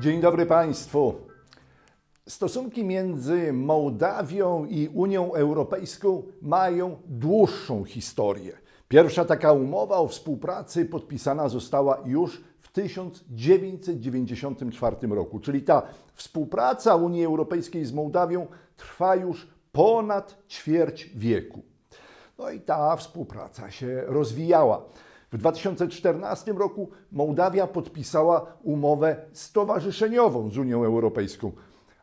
Dzień dobry Państwu. Stosunki między Mołdawią i Unią Europejską mają dłuższą historię. Pierwsza taka umowa o współpracy podpisana została już w 1994 roku, czyli ta współpraca Unii Europejskiej z Mołdawią trwa już ponad ćwierć wieku. No i ta współpraca się rozwijała. W 2014 roku Mołdawia podpisała umowę stowarzyszeniową z Unią Europejską,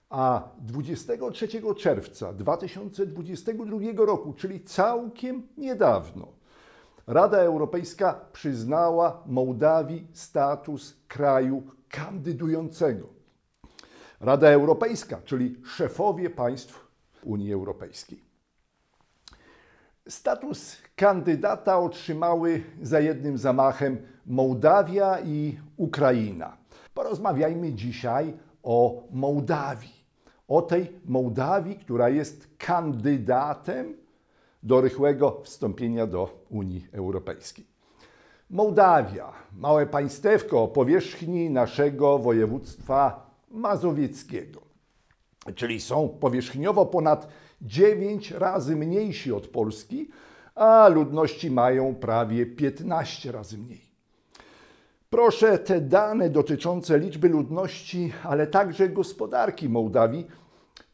a 23 czerwca 2022 roku, czyli całkiem niedawno, Rada Europejska przyznała Mołdawii status kraju kandydującego. Rada Europejska, czyli szefowie państw Unii Europejskiej. Status kandydata otrzymały za jednym zamachem Mołdawia i Ukraina. Porozmawiajmy dzisiaj o Mołdawii. O tej Mołdawii, która jest kandydatem do rychłego wstąpienia do Unii Europejskiej. Mołdawia, małe państewko o powierzchni naszego województwa mazowieckiego, czyli są powierzchniowo ponad 9 razy mniejsi od Polski, a ludności mają prawie 15 razy mniej. Proszę te dane dotyczące liczby ludności, ale także gospodarki Mołdawii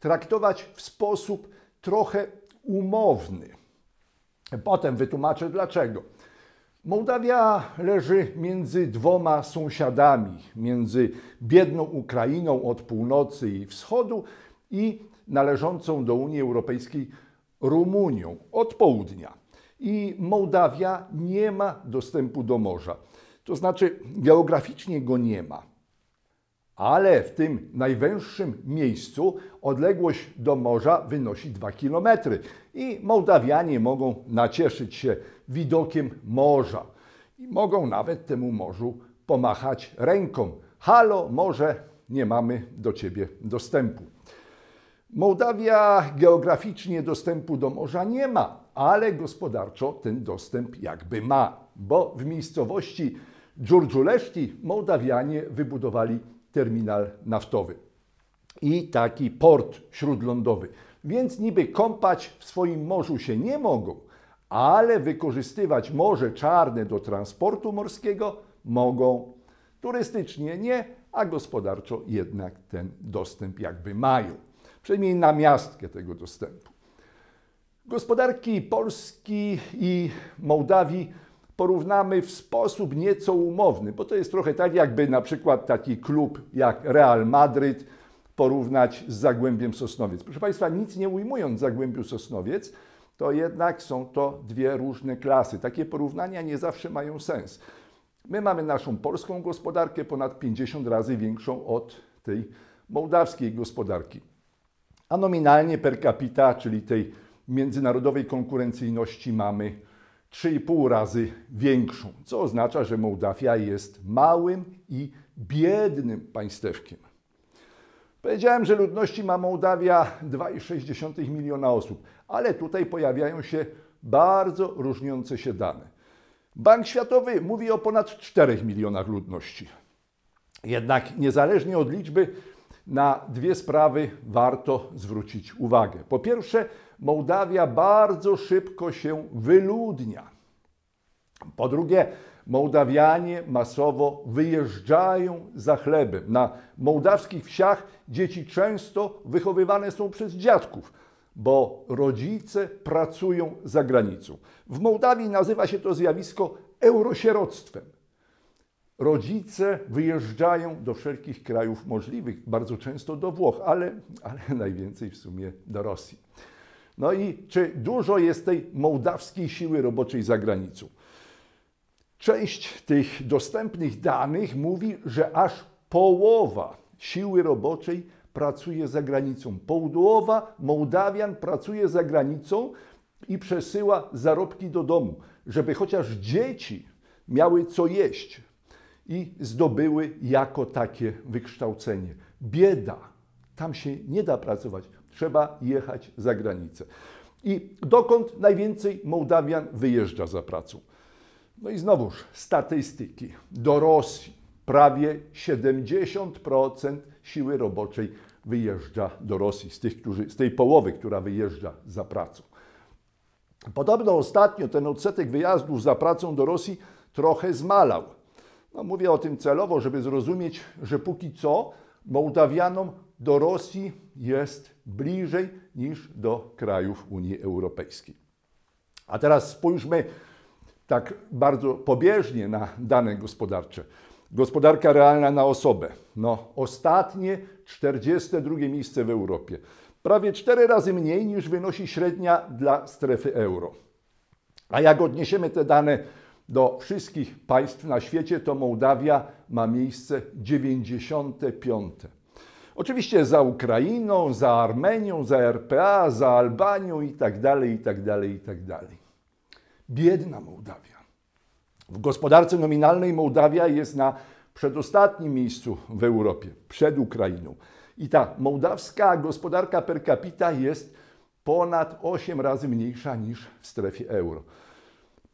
traktować w sposób trochę umowny. Potem wytłumaczę dlaczego. Mołdawia leży między dwoma sąsiadami, między biedną Ukrainą od północy i wschodu i należącą do Unii Europejskiej Rumunią od południa. I Mołdawia nie ma dostępu do morza. To znaczy, geograficznie go nie ma. Ale w tym najwęższym miejscu odległość do morza wynosi 2 km. I Mołdawianie mogą nacieszyć się widokiem morza. I mogą nawet temu morzu pomachać ręką. Halo, morze, nie mamy do ciebie dostępu. Mołdawia geograficznie dostępu do morza nie ma, ale gospodarczo ten dostęp jakby ma, bo w miejscowości Dżurdżuleszti Mołdawianie wybudowali terminal naftowy i taki port śródlądowy. Więc niby kąpać w swoim morzu się nie mogą, ale wykorzystywać Morze Czarne do transportu morskiego mogą. Turystycznie nie, a gospodarczo jednak ten dostęp jakby mają przynajmniej na miastkę tego dostępu. Gospodarki Polski i Mołdawii porównamy w sposób nieco umowny, bo to jest trochę tak, jakby na przykład taki klub jak Real Madryt porównać z Zagłębiem Sosnowiec. Proszę Państwa, nic nie ujmując Zagłębiu Sosnowiec, to jednak są to dwie różne klasy. Takie porównania nie zawsze mają sens. My mamy naszą polską gospodarkę ponad 50 razy większą od tej mołdawskiej gospodarki a nominalnie per capita, czyli tej międzynarodowej konkurencyjności, mamy 3,5 razy większą, co oznacza, że Mołdawia jest małym i biednym państewkiem. Powiedziałem, że ludności ma Mołdawia 2,6 miliona osób, ale tutaj pojawiają się bardzo różniące się dane. Bank Światowy mówi o ponad 4 milionach ludności. Jednak niezależnie od liczby, na dwie sprawy warto zwrócić uwagę. Po pierwsze, Mołdawia bardzo szybko się wyludnia. Po drugie, Mołdawianie masowo wyjeżdżają za chlebem. Na mołdawskich wsiach dzieci często wychowywane są przez dziadków, bo rodzice pracują za granicą. W Mołdawii nazywa się to zjawisko eurosieroctwem rodzice wyjeżdżają do wszelkich krajów możliwych, bardzo często do Włoch, ale, ale najwięcej w sumie do Rosji. No i czy dużo jest tej mołdawskiej siły roboczej za granicą? Część tych dostępnych danych mówi, że aż połowa siły roboczej pracuje za granicą. Połowa Mołdawian pracuje za granicą i przesyła zarobki do domu, żeby chociaż dzieci miały co jeść i zdobyły jako takie wykształcenie. Bieda, tam się nie da pracować, trzeba jechać za granicę. I dokąd najwięcej Mołdawian wyjeżdża za pracą? No i znowuż statystyki. Do Rosji. prawie 70% siły roboczej wyjeżdża do Rosji, z, tych, którzy, z tej połowy, która wyjeżdża za pracą. Podobno ostatnio ten odsetek wyjazdów za pracą do Rosji trochę zmalał. No, mówię o tym celowo, żeby zrozumieć, że póki co Mołdawianom do Rosji jest bliżej niż do krajów Unii Europejskiej. A teraz spójrzmy tak bardzo pobieżnie na dane gospodarcze. Gospodarka realna na osobę. No, ostatnie 42 miejsce w Europie. Prawie 4 razy mniej niż wynosi średnia dla strefy euro. A jak odniesiemy te dane do wszystkich państw na świecie, to Mołdawia ma miejsce 95. Oczywiście za Ukrainą, za Armenią, za RPA, za Albanią i tak dalej, i tak dalej, i tak dalej. Biedna Mołdawia. W gospodarce nominalnej Mołdawia jest na przedostatnim miejscu w Europie, przed Ukrainą. I ta mołdawska gospodarka per capita jest ponad 8 razy mniejsza niż w strefie euro.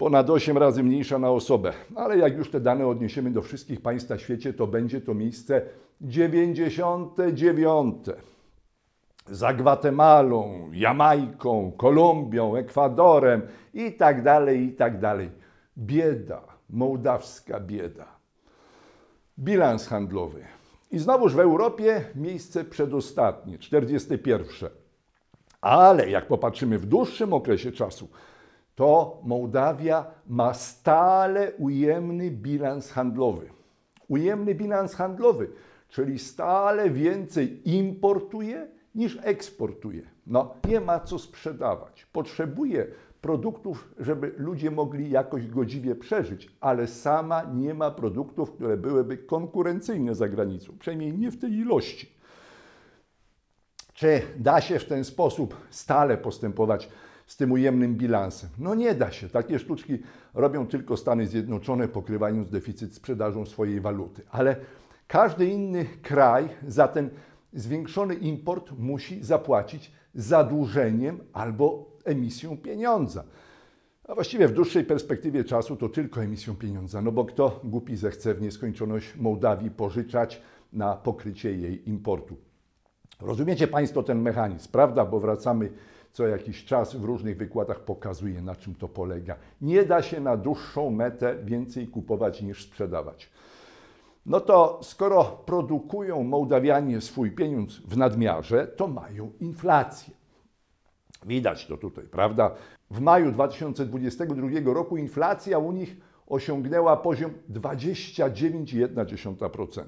Ponad 8 razy mniejsza na osobę. Ale jak już te dane odniesiemy do wszystkich państw na świecie, to będzie to miejsce 99. Za Gwatemalą, Jamajką, Kolumbią, Ekwadorem i tak dalej, i tak dalej. Bieda, mołdawska bieda. Bilans handlowy. I znowuż w Europie miejsce przedostatnie, 41. Ale jak popatrzymy w dłuższym okresie czasu, to Mołdawia ma stale ujemny bilans handlowy. Ujemny bilans handlowy, czyli stale więcej importuje niż eksportuje. No, nie ma co sprzedawać. Potrzebuje produktów, żeby ludzie mogli jakoś godziwie przeżyć, ale sama nie ma produktów, które byłyby konkurencyjne za granicą, przynajmniej nie w tej ilości. Czy da się w ten sposób stale postępować z tym ujemnym bilansem? No nie da się. Takie sztuczki robią tylko Stany Zjednoczone, pokrywając deficyt sprzedażą swojej waluty. Ale każdy inny kraj za ten zwiększony import musi zapłacić zadłużeniem albo emisją pieniądza. A właściwie w dłuższej perspektywie czasu to tylko emisją pieniądza, no bo kto głupi zechce w nieskończoność Mołdawii pożyczać na pokrycie jej importu. Rozumiecie Państwo ten mechanizm, prawda? Bo wracamy co jakiś czas w różnych wykładach, pokazuje na czym to polega. Nie da się na dłuższą metę więcej kupować niż sprzedawać. No to skoro produkują Mołdawianie swój pieniądz w nadmiarze, to mają inflację. Widać to tutaj, prawda? W maju 2022 roku inflacja u nich osiągnęła poziom 29,1%.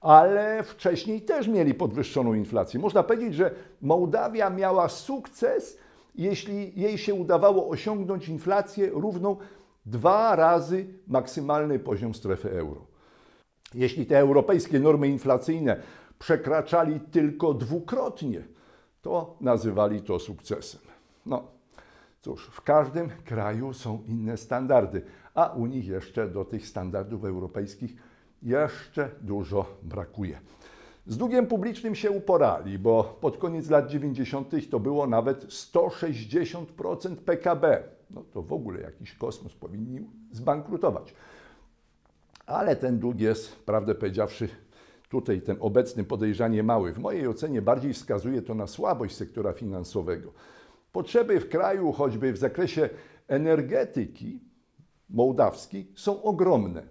Ale wcześniej też mieli podwyższoną inflację. Można powiedzieć, że Mołdawia miała sukces, jeśli jej się udawało osiągnąć inflację równą dwa razy maksymalny poziom strefy euro. Jeśli te europejskie normy inflacyjne przekraczali tylko dwukrotnie, to nazywali to sukcesem. No cóż, w każdym kraju są inne standardy, a u nich jeszcze do tych standardów europejskich jeszcze dużo brakuje. Z długiem publicznym się uporali, bo pod koniec lat 90. to było nawet 160% PKB. No to w ogóle jakiś kosmos powinni zbankrutować. Ale ten dług jest, prawdę powiedziawszy, tutaj ten obecny podejrzanie mały. W mojej ocenie bardziej wskazuje to na słabość sektora finansowego. Potrzeby w kraju, choćby w zakresie energetyki mołdawskiej, są ogromne,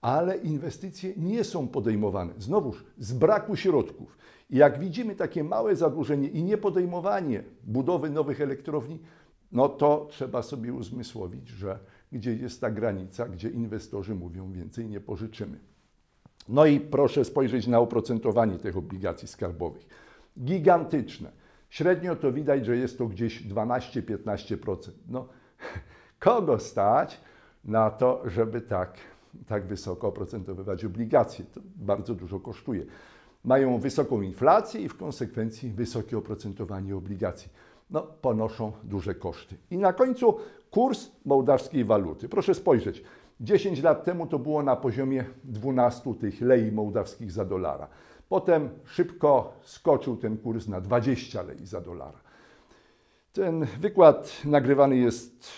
ale inwestycje nie są podejmowane. Znowuż z braku środków. Jak widzimy takie małe zadłużenie i niepodejmowanie budowy nowych elektrowni, no to trzeba sobie uzmysłowić, że gdzie jest ta granica, gdzie inwestorzy mówią więcej nie pożyczymy. No i proszę spojrzeć na oprocentowanie tych obligacji skarbowych. Gigantyczne. Średnio to widać, że jest to gdzieś 12-15%. No, kogo stać na to, żeby tak, tak wysoko oprocentowywać obligacje? To bardzo dużo kosztuje. Mają wysoką inflację i w konsekwencji wysokie oprocentowanie obligacji. No, ponoszą duże koszty. I na końcu kurs mołdawskiej waluty. Proszę spojrzeć. 10 lat temu to było na poziomie 12 tych lei mołdawskich za dolara. Potem szybko skoczył ten kurs na 20 lei za dolara. Ten wykład nagrywany jest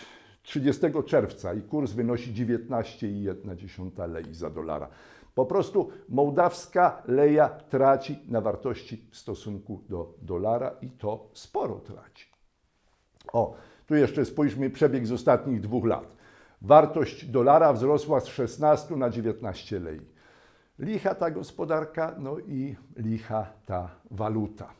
30 czerwca i kurs wynosi 19,1 lei za dolara. Po prostu mołdawska leja traci na wartości w stosunku do dolara i to sporo traci. O, tu jeszcze spójrzmy przebieg z ostatnich dwóch lat. Wartość dolara wzrosła z 16 na 19 lei. Licha ta gospodarka, no i licha ta waluta.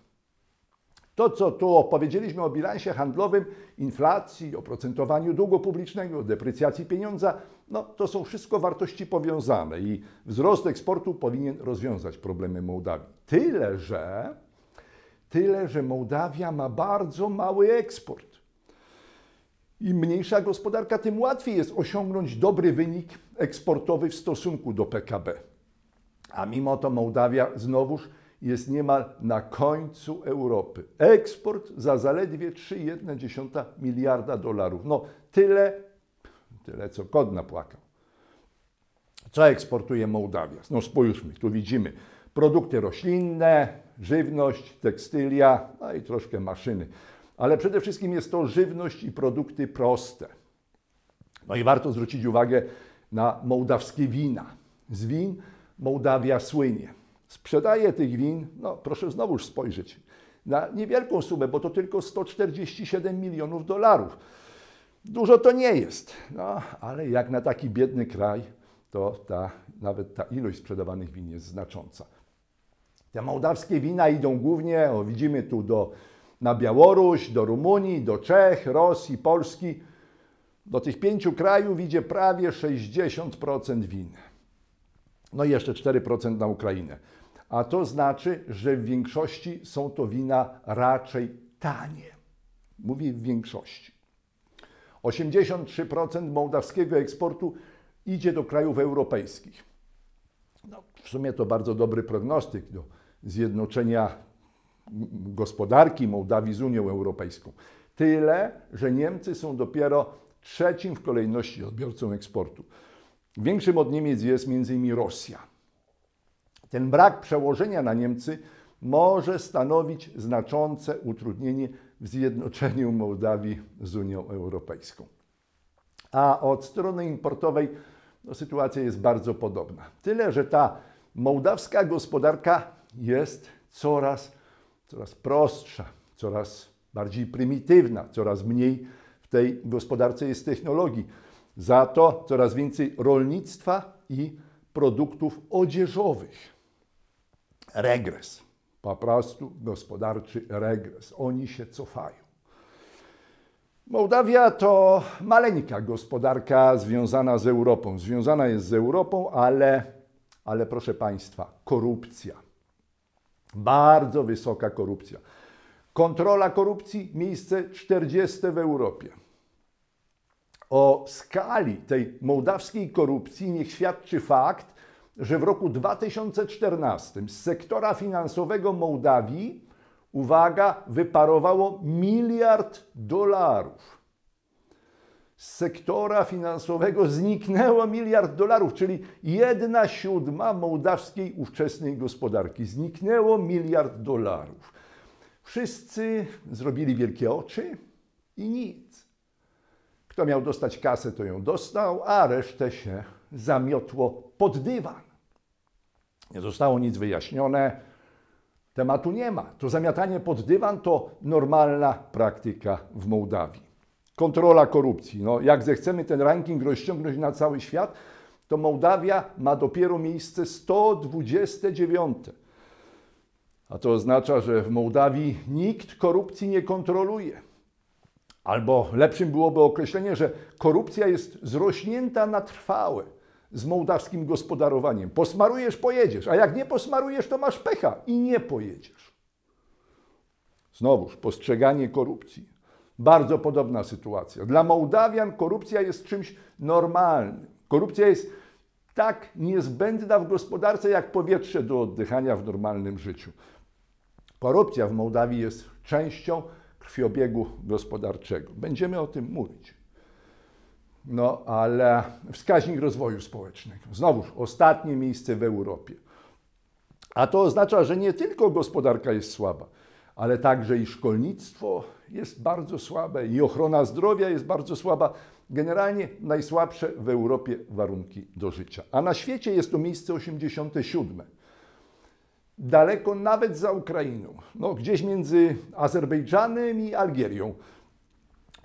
To, co tu opowiedzieliśmy o bilansie handlowym, inflacji, oprocentowaniu długu publicznego, deprecjacji pieniądza, no to są wszystko wartości powiązane i wzrost eksportu powinien rozwiązać problemy Mołdawii. Tyle, że tyle, że Mołdawia ma bardzo mały eksport. Im mniejsza gospodarka, tym łatwiej jest osiągnąć dobry wynik eksportowy w stosunku do PKB. A mimo to Mołdawia znowuż jest niemal na końcu Europy. Eksport za zaledwie 3,1 miliarda dolarów. No tyle, tyle co kod napłakał. Co eksportuje Mołdawia? No spójrzmy, tu widzimy produkty roślinne, żywność, tekstylia, no i troszkę maszyny. Ale przede wszystkim jest to żywność i produkty proste. No i warto zwrócić uwagę na mołdawskie wina. Z win Mołdawia słynie. Sprzedaje tych win, no proszę znowuż spojrzeć, na niewielką sumę, bo to tylko 147 milionów dolarów. Dużo to nie jest, no ale jak na taki biedny kraj, to ta, nawet ta ilość sprzedawanych win jest znacząca. Te mołdawskie wina idą głównie, o, widzimy tu do, na Białoruś, do Rumunii, do Czech, Rosji, Polski. Do tych pięciu krajów idzie prawie 60% win. No i jeszcze 4% na Ukrainę. A to znaczy, że w większości są to wina raczej tanie. Mówię w większości. 83% mołdawskiego eksportu idzie do krajów europejskich. No, w sumie to bardzo dobry prognostyk do zjednoczenia gospodarki Mołdawii z Unią Europejską. Tyle, że Niemcy są dopiero trzecim w kolejności odbiorcą eksportu. Większym od Niemiec jest m.in. Rosja. Ten brak przełożenia na Niemcy może stanowić znaczące utrudnienie w zjednoczeniu Mołdawii z Unią Europejską. A od strony importowej no, sytuacja jest bardzo podobna. Tyle, że ta mołdawska gospodarka jest coraz, coraz prostsza, coraz bardziej prymitywna, coraz mniej w tej gospodarce jest technologii. Za to coraz więcej rolnictwa i produktów odzieżowych. Regres. Po prostu gospodarczy regres. Oni się cofają. Mołdawia to maleńka gospodarka związana z Europą. Związana jest z Europą, ale, ale proszę Państwa, korupcja. Bardzo wysoka korupcja. Kontrola korupcji, miejsce 40 w Europie. O skali tej mołdawskiej korupcji niech świadczy fakt, że w roku 2014 z sektora finansowego Mołdawii, uwaga, wyparowało miliard dolarów. Z sektora finansowego zniknęło miliard dolarów, czyli jedna siódma mołdawskiej ówczesnej gospodarki. Zniknęło miliard dolarów. Wszyscy zrobili wielkie oczy i nic. Kto miał dostać kasę, to ją dostał, a resztę się zamiotło pod dywan. Nie zostało nic wyjaśnione. Tematu nie ma. To zamiatanie pod dywan to normalna praktyka w Mołdawii. Kontrola korupcji. No, jak zechcemy ten ranking rozciągnąć na cały świat, to Mołdawia ma dopiero miejsce 129. A to oznacza, że w Mołdawii nikt korupcji nie kontroluje. Albo lepszym byłoby określenie, że korupcja jest zrośnięta na trwałe z mołdawskim gospodarowaniem. Posmarujesz, pojedziesz, a jak nie posmarujesz, to masz pecha i nie pojedziesz. Znowuż postrzeganie korupcji. Bardzo podobna sytuacja. Dla Mołdawian korupcja jest czymś normalnym. Korupcja jest tak niezbędna w gospodarce, jak powietrze do oddychania w normalnym życiu. Korupcja w Mołdawii jest częścią krwiobiegu gospodarczego. Będziemy o tym mówić. No ale wskaźnik rozwoju społecznego. Znowuż ostatnie miejsce w Europie. A to oznacza, że nie tylko gospodarka jest słaba, ale także i szkolnictwo jest bardzo słabe, i ochrona zdrowia jest bardzo słaba. Generalnie najsłabsze w Europie warunki do życia. A na świecie jest to miejsce 87. Daleko nawet za Ukrainą. No, gdzieś między Azerbejdżanem i Algierią.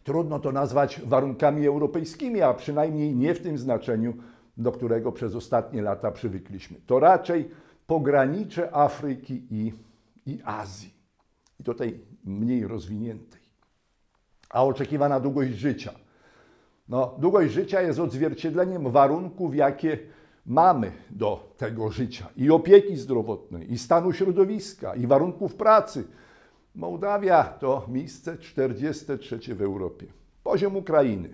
Trudno to nazwać warunkami europejskimi, a przynajmniej nie w tym znaczeniu, do którego przez ostatnie lata przywykliśmy. To raczej pogranicze Afryki i, i Azji. I to tej mniej rozwiniętej. A oczekiwana długość życia. No, długość życia jest odzwierciedleniem warunków, jakie mamy do tego życia i opieki zdrowotnej, i stanu środowiska, i warunków pracy. Mołdawia to miejsce 43 w Europie, poziom Ukrainy,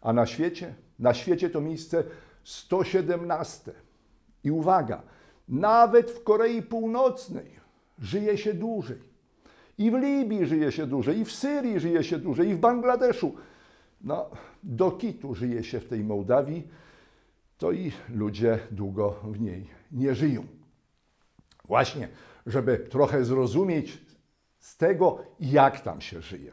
a na świecie, na świecie to miejsce 117. I uwaga, nawet w Korei Północnej żyje się dłużej. I w Libii żyje się dłużej, i w Syrii żyje się dłużej, i w Bangladeszu. No, do kitu żyje się w tej Mołdawii, to i ludzie długo w niej nie żyją. Właśnie, żeby trochę zrozumieć z tego, jak tam się żyje.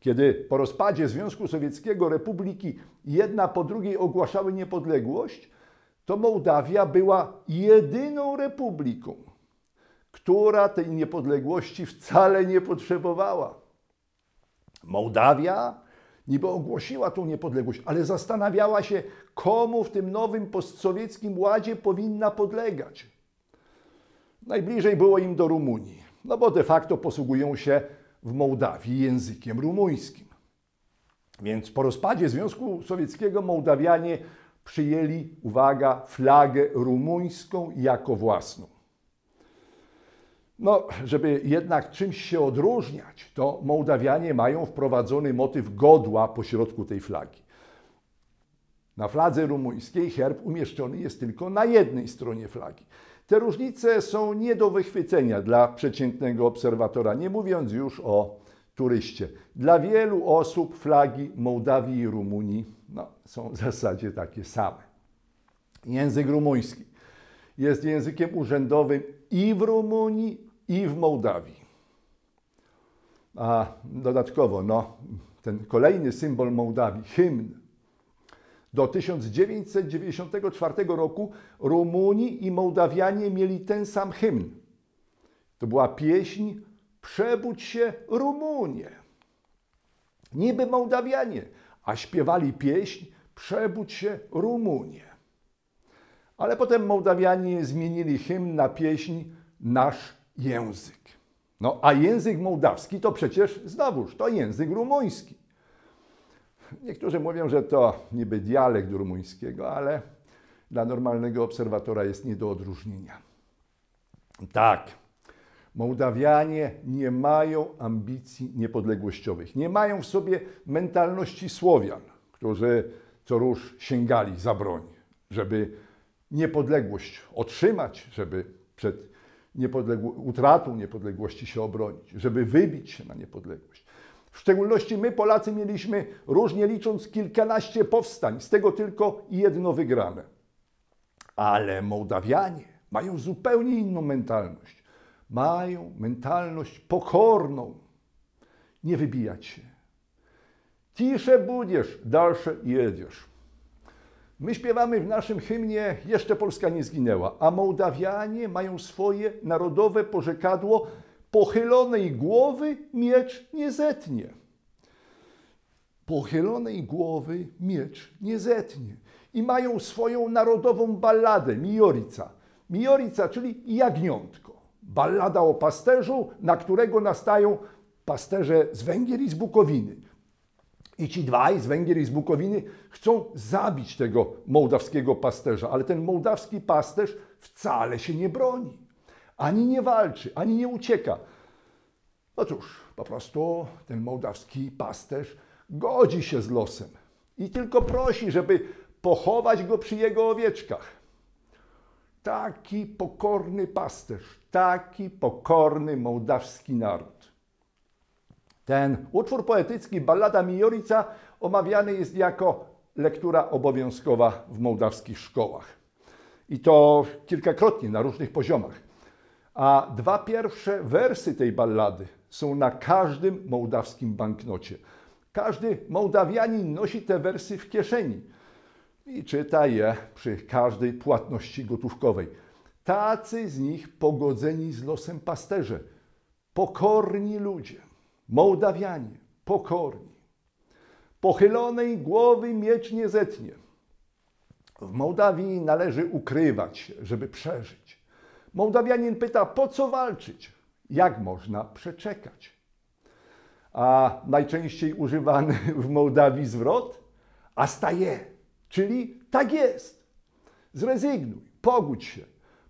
Kiedy po rozpadzie Związku Sowieckiego republiki jedna po drugiej ogłaszały niepodległość, to Mołdawia była jedyną republiką, która tej niepodległości wcale nie potrzebowała. Mołdawia niby ogłosiła tą niepodległość, ale zastanawiała się, komu w tym nowym postsowieckim ładzie powinna podlegać. Najbliżej było im do Rumunii, no bo de facto posługują się w Mołdawii językiem rumuńskim. Więc po rozpadzie Związku Sowieckiego Mołdawianie przyjęli, uwaga, flagę rumuńską jako własną. No, żeby jednak czymś się odróżniać, to Mołdawianie mają wprowadzony motyw godła pośrodku tej flagi. Na fladze rumuńskiej herb umieszczony jest tylko na jednej stronie flagi. Te różnice są nie do wychwycenia dla przeciętnego obserwatora, nie mówiąc już o turyście. Dla wielu osób flagi Mołdawii i Rumunii no, są w zasadzie takie same. Język rumuński jest językiem urzędowym i w Rumunii, i w Mołdawii. A dodatkowo, no, ten kolejny symbol Mołdawii, hymn. Do 1994 roku Rumuni i Mołdawianie mieli ten sam hymn. To była pieśń Przebudź się Rumunie. Niby Mołdawianie, a śpiewali pieśń Przebudź się Rumunie. Ale potem Mołdawianie zmienili hymn na pieśń Nasz język. No a język mołdawski to przecież znowuż to język rumuński. Niektórzy mówią, że to niby dialekt rumuńskiego, ale dla normalnego obserwatora jest nie do odróżnienia. Tak, Mołdawianie nie mają ambicji niepodległościowych, nie mają w sobie mentalności Słowian, którzy co róż sięgali za broń, żeby niepodległość otrzymać, żeby przed niepodległo utratą niepodległości się obronić, żeby wybić się na niepodległość. W szczególności my, Polacy, mieliśmy różnie licząc kilkanaście powstań, z tego tylko jedno wygrane. Ale Mołdawianie mają zupełnie inną mentalność. Mają mentalność pokorną. Nie wybijać się. Cisze budziesz, dalsze jedziesz. My śpiewamy w naszym hymnie Jeszcze Polska nie zginęła, a Mołdawianie mają swoje narodowe porzekadło Pochylonej głowy miecz nie zetnie. Pochylonej głowy miecz nie zetnie. I mają swoją narodową balladę Miorica. Miorica, czyli jagniątko. Ballada o pasterzu, na którego nastają pasterze z Węgier i z Bukowiny. I ci dwaj z Węgier i z Bukowiny chcą zabić tego mołdawskiego pasterza, ale ten mołdawski pasterz wcale się nie broni. Ani nie walczy, ani nie ucieka. No cóż, po prostu ten mołdawski pasterz godzi się z losem i tylko prosi, żeby pochować go przy jego owieczkach. Taki pokorny pasterz, taki pokorny mołdawski naród. Ten utwór poetycki, Ballada Mijorica, omawiany jest jako lektura obowiązkowa w mołdawskich szkołach. I to kilkakrotnie na różnych poziomach. A dwa pierwsze wersy tej ballady są na każdym mołdawskim banknocie. Każdy Mołdawianin nosi te wersy w kieszeni i czyta je przy każdej płatności gotówkowej. Tacy z nich pogodzeni z losem pasterze, pokorni ludzie, Mołdawianie, pokorni. Pochylonej głowy miecz nie zetnie. W Mołdawii należy ukrywać, żeby przeżyć. Mołdawianin pyta, po co walczyć? Jak można przeczekać? A najczęściej używany w Mołdawii zwrot? A staje, czyli tak jest. Zrezygnuj, pogódź się.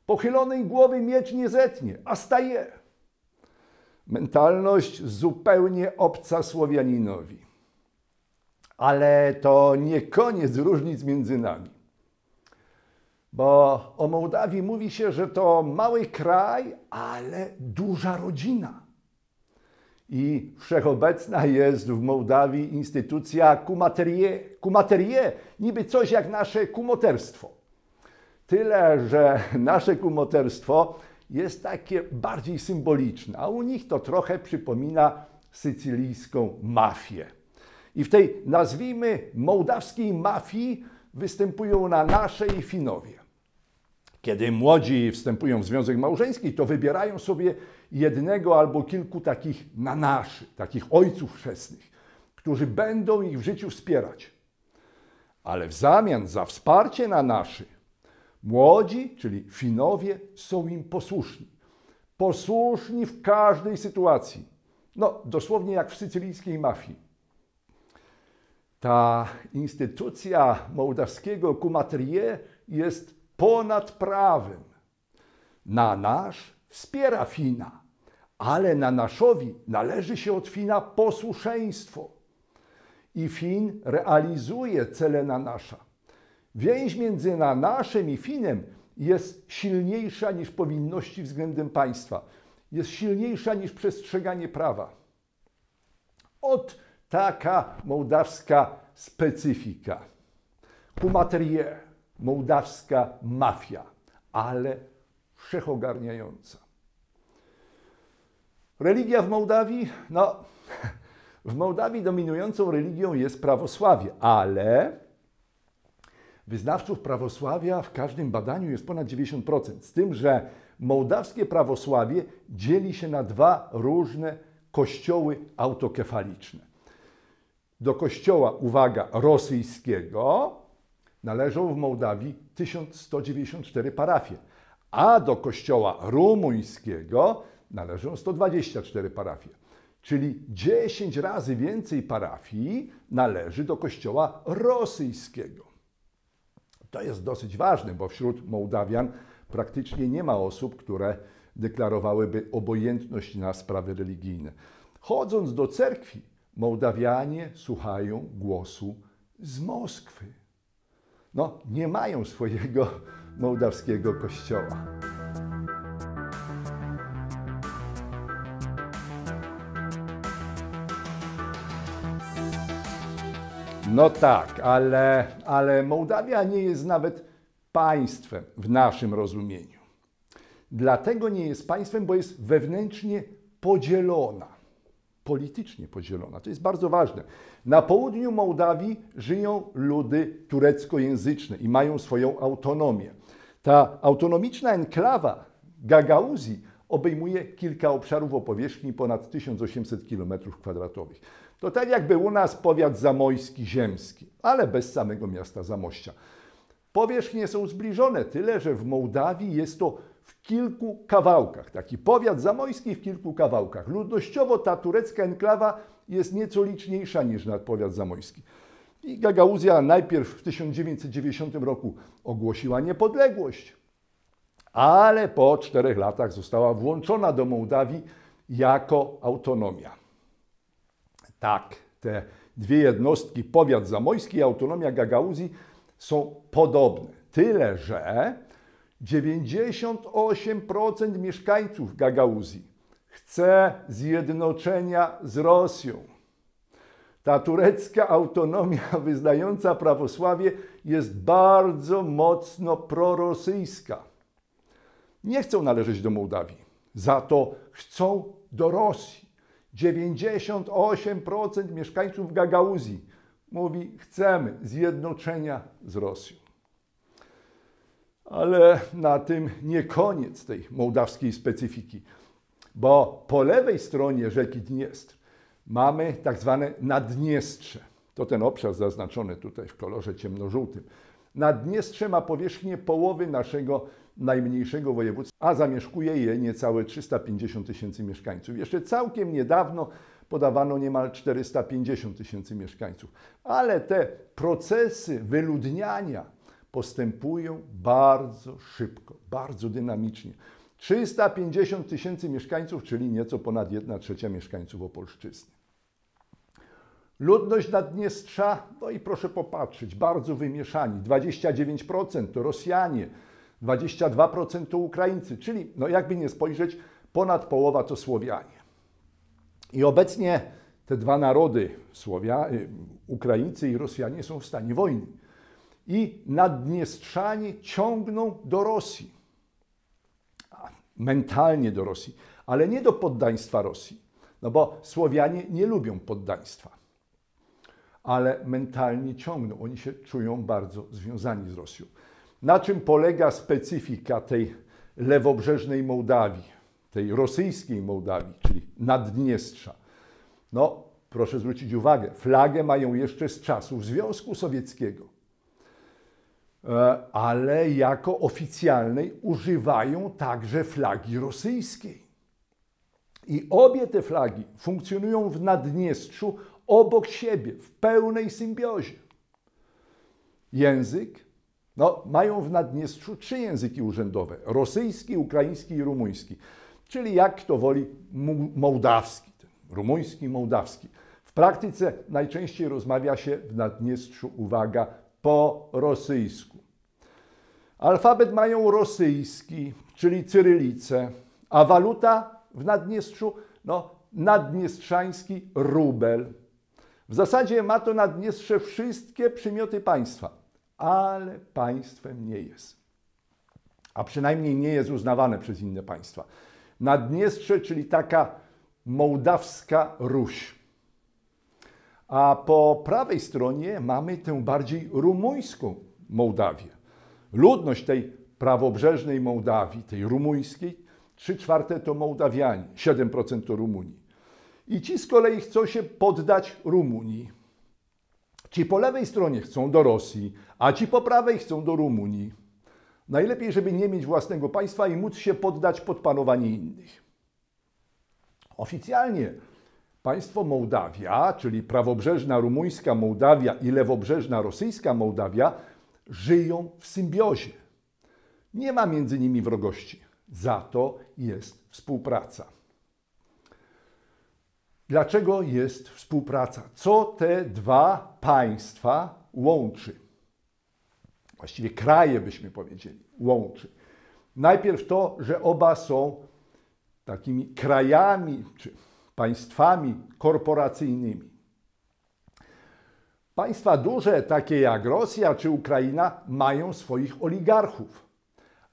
Pochylonej głowy miecz nie zetnie, a staje. Mentalność zupełnie obca Słowianinowi. Ale to nie koniec różnic między nami. Bo o Mołdawii mówi się, że to mały kraj, ale duża rodzina. I wszechobecna jest w Mołdawii instytucja kumaterie. Kumaterie, niby coś jak nasze kumoterstwo. Tyle, że nasze kumoterstwo jest takie bardziej symboliczne, a u nich to trochę przypomina sycylijską mafię. I w tej, nazwijmy, mołdawskiej mafii występują na nasze i Finowie. Kiedy młodzi wstępują w związek małżeński, to wybierają sobie jednego albo kilku takich na naszy, takich ojców chrzestnych, którzy będą ich w życiu wspierać. Ale w zamian za wsparcie na naszy, młodzi, czyli Finowie, są im posłuszni. Posłuszni w każdej sytuacji. No, dosłownie jak w sycylijskiej mafii. Ta instytucja mołdawskiego kumatrie jest ponad prawem. Na nasz wspiera Fina, ale na naszowi należy się od Fina posłuszeństwo. I Fin realizuje cele na nasza. Więź między na naszym i Finem jest silniejsza niż powinności względem państwa. Jest silniejsza niż przestrzeganie prawa. Od taka mołdawska specyfika. Kumaterie mołdawska mafia, ale wszechogarniająca. Religia w Mołdawii? No, w Mołdawii dominującą religią jest prawosławie, ale wyznawców prawosławia w każdym badaniu jest ponad 90%. Z tym, że mołdawskie prawosławie dzieli się na dwa różne kościoły autokefaliczne. Do kościoła, uwaga, rosyjskiego należą w Mołdawii 1194 parafie, a do kościoła rumuńskiego należą 124 parafie. Czyli 10 razy więcej parafii należy do kościoła rosyjskiego. To jest dosyć ważne, bo wśród Mołdawian praktycznie nie ma osób, które deklarowałyby obojętność na sprawy religijne. Chodząc do cerkwi, Mołdawianie słuchają głosu z Moskwy no, nie mają swojego mołdawskiego kościoła. No tak, ale, ale Mołdawia nie jest nawet państwem w naszym rozumieniu. Dlatego nie jest państwem, bo jest wewnętrznie podzielona politycznie podzielona. To jest bardzo ważne. Na południu Mołdawii żyją ludy tureckojęzyczne i mają swoją autonomię. Ta autonomiczna enklawa Gagauzji obejmuje kilka obszarów o powierzchni ponad 1800 km2. To tak jakby u nas powiat zamojski ziemski, ale bez samego miasta Zamościa. Powierzchnie są zbliżone, tyle że w Mołdawii jest to w kilku kawałkach. Taki powiat zamojski w kilku kawałkach. Ludnościowo ta turecka enklawa jest nieco liczniejsza niż powiat zamojski. I Gagauzja najpierw w 1990 roku ogłosiła niepodległość, ale po czterech latach została włączona do Mołdawii jako autonomia. Tak, te dwie jednostki, powiat zamojski i autonomia Gagauzji, są podobne. Tyle, że 98% mieszkańców Gagauzji chce zjednoczenia z Rosją. Ta turecka autonomia wyznająca prawosławie jest bardzo mocno prorosyjska. Nie chcą należeć do Mołdawii, za to chcą do Rosji. 98% mieszkańców Gagauzji mówi: chcemy zjednoczenia z Rosją. Ale na tym nie koniec tej mołdawskiej specyfiki, bo po lewej stronie rzeki Dniestr mamy tak zwane Naddniestrze. To ten obszar zaznaczony tutaj w kolorze ciemnożółtym. Naddniestrze ma powierzchnię połowy naszego najmniejszego województwa, a zamieszkuje je niecałe 350 tysięcy mieszkańców. Jeszcze całkiem niedawno podawano niemal 450 tysięcy mieszkańców. Ale te procesy wyludniania postępują bardzo szybko, bardzo dynamicznie. 350 tysięcy mieszkańców, czyli nieco ponad 1 trzecia mieszkańców Opolszczyzny. Ludność Naddniestrza, no i proszę popatrzeć, bardzo wymieszani. 29% to Rosjanie, 22% to Ukraińcy, czyli no jakby nie spojrzeć, ponad połowa to Słowianie. I obecnie te dwa narody, Słowia, y, Ukraińcy i Rosjanie, są w stanie wojny. I Naddniestrzanie ciągną do Rosji. Mentalnie do Rosji, ale nie do poddaństwa Rosji. No bo Słowianie nie lubią poddaństwa. Ale mentalnie ciągną. Oni się czują bardzo związani z Rosją. Na czym polega specyfika tej lewobrzeżnej Mołdawii, tej rosyjskiej Mołdawii, czyli Naddniestrza? No, proszę zwrócić uwagę, flagę mają jeszcze z czasów Związku Sowieckiego, e, ale jako oficjalnej używają także flagi rosyjskiej. I obie te flagi funkcjonują w Naddniestrzu obok siebie, w pełnej symbiozie. Język, no, mają w Naddniestrzu trzy języki urzędowe: rosyjski, ukraiński i rumuński, czyli jak kto woli, mołdawski rumuński, mołdawski. W praktyce najczęściej rozmawia się w Naddniestrzu, uwaga, po rosyjsku. Alfabet mają rosyjski, czyli cyrylicę, a waluta w Naddniestrzu, no, naddniestrzański rubel. W zasadzie ma to Naddniestrze wszystkie przymioty państwa, ale państwem nie jest. A przynajmniej nie jest uznawane przez inne państwa. Naddniestrze, czyli taka Mołdawska Ruś. A po prawej stronie mamy tę bardziej rumuńską Mołdawię. Ludność tej prawobrzeżnej Mołdawii, tej rumuńskiej, 3 czwarte to Mołdawianie, 7% to Rumuni. I ci z kolei chcą się poddać Rumunii. Ci po lewej stronie chcą do Rosji, a ci po prawej chcą do Rumunii. Najlepiej, żeby nie mieć własnego państwa i móc się poddać pod panowanie innych. Oficjalnie państwo Mołdawia, czyli prawobrzeżna rumuńska Mołdawia i lewobrzeżna rosyjska Mołdawia, żyją w symbiozie. Nie ma między nimi wrogości, za to jest współpraca. Dlaczego jest współpraca? Co te dwa państwa łączy? Właściwie kraje, byśmy powiedzieli, łączy. Najpierw to, że oba są takimi krajami czy państwami korporacyjnymi. Państwa duże, takie jak Rosja czy Ukraina, mają swoich oligarchów,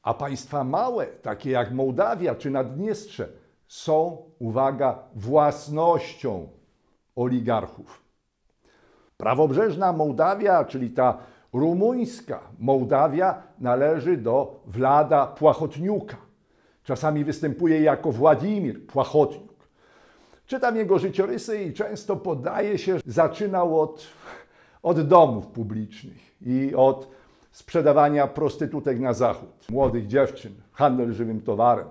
a państwa małe, takie jak Mołdawia czy Naddniestrze, są, uwaga, własnością oligarchów. Prawobrzeżna Mołdawia, czyli ta rumuńska Mołdawia, należy do Wlada Płachotniuka Czasami występuje jako Władimir Płachotniuk. Czytam jego życiorysy i często podaje się, zaczynał od, od domów publicznych i od sprzedawania prostytutek na zachód, młodych dziewczyn, handel żywym towarem.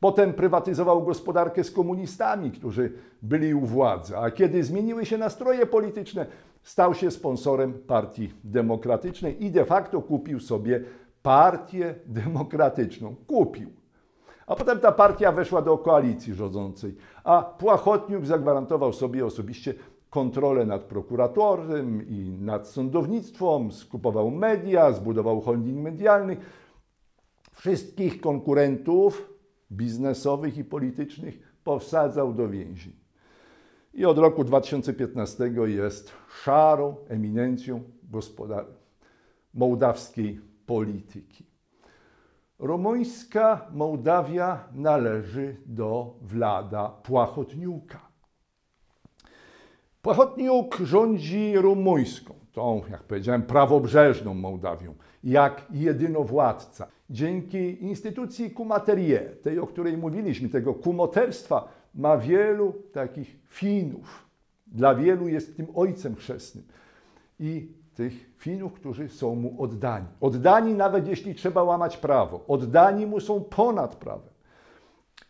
Potem prywatyzował gospodarkę z komunistami, którzy byli u władzy, a kiedy zmieniły się nastroje polityczne, stał się sponsorem Partii Demokratycznej i de facto kupił sobie Partię Demokratyczną. Kupił. A potem ta partia weszła do koalicji rządzącej, a Płachotniuk zagwarantował sobie osobiście kontrolę nad prokuratorem i nad sądownictwem, skupował media, zbudował holding medialny. Wszystkich konkurentów biznesowych i politycznych powsadzał do więzień. I od roku 2015 jest szarą eminencją gospodar mołdawskiej polityki. Rumuńska Mołdawia należy do Wlada Płachotniuka. Płachotniuk rządzi rumuńską, tą, jak powiedziałem, prawobrzeżną Mołdawią, jak jedynowładca. Dzięki instytucji kumaterie, tej, o której mówiliśmy, tego kumoterstwa, ma wielu takich Finów. Dla wielu jest tym ojcem chrzestnym. I tych Finów, którzy są mu oddani. Oddani nawet jeśli trzeba łamać prawo. Oddani mu są ponad prawem.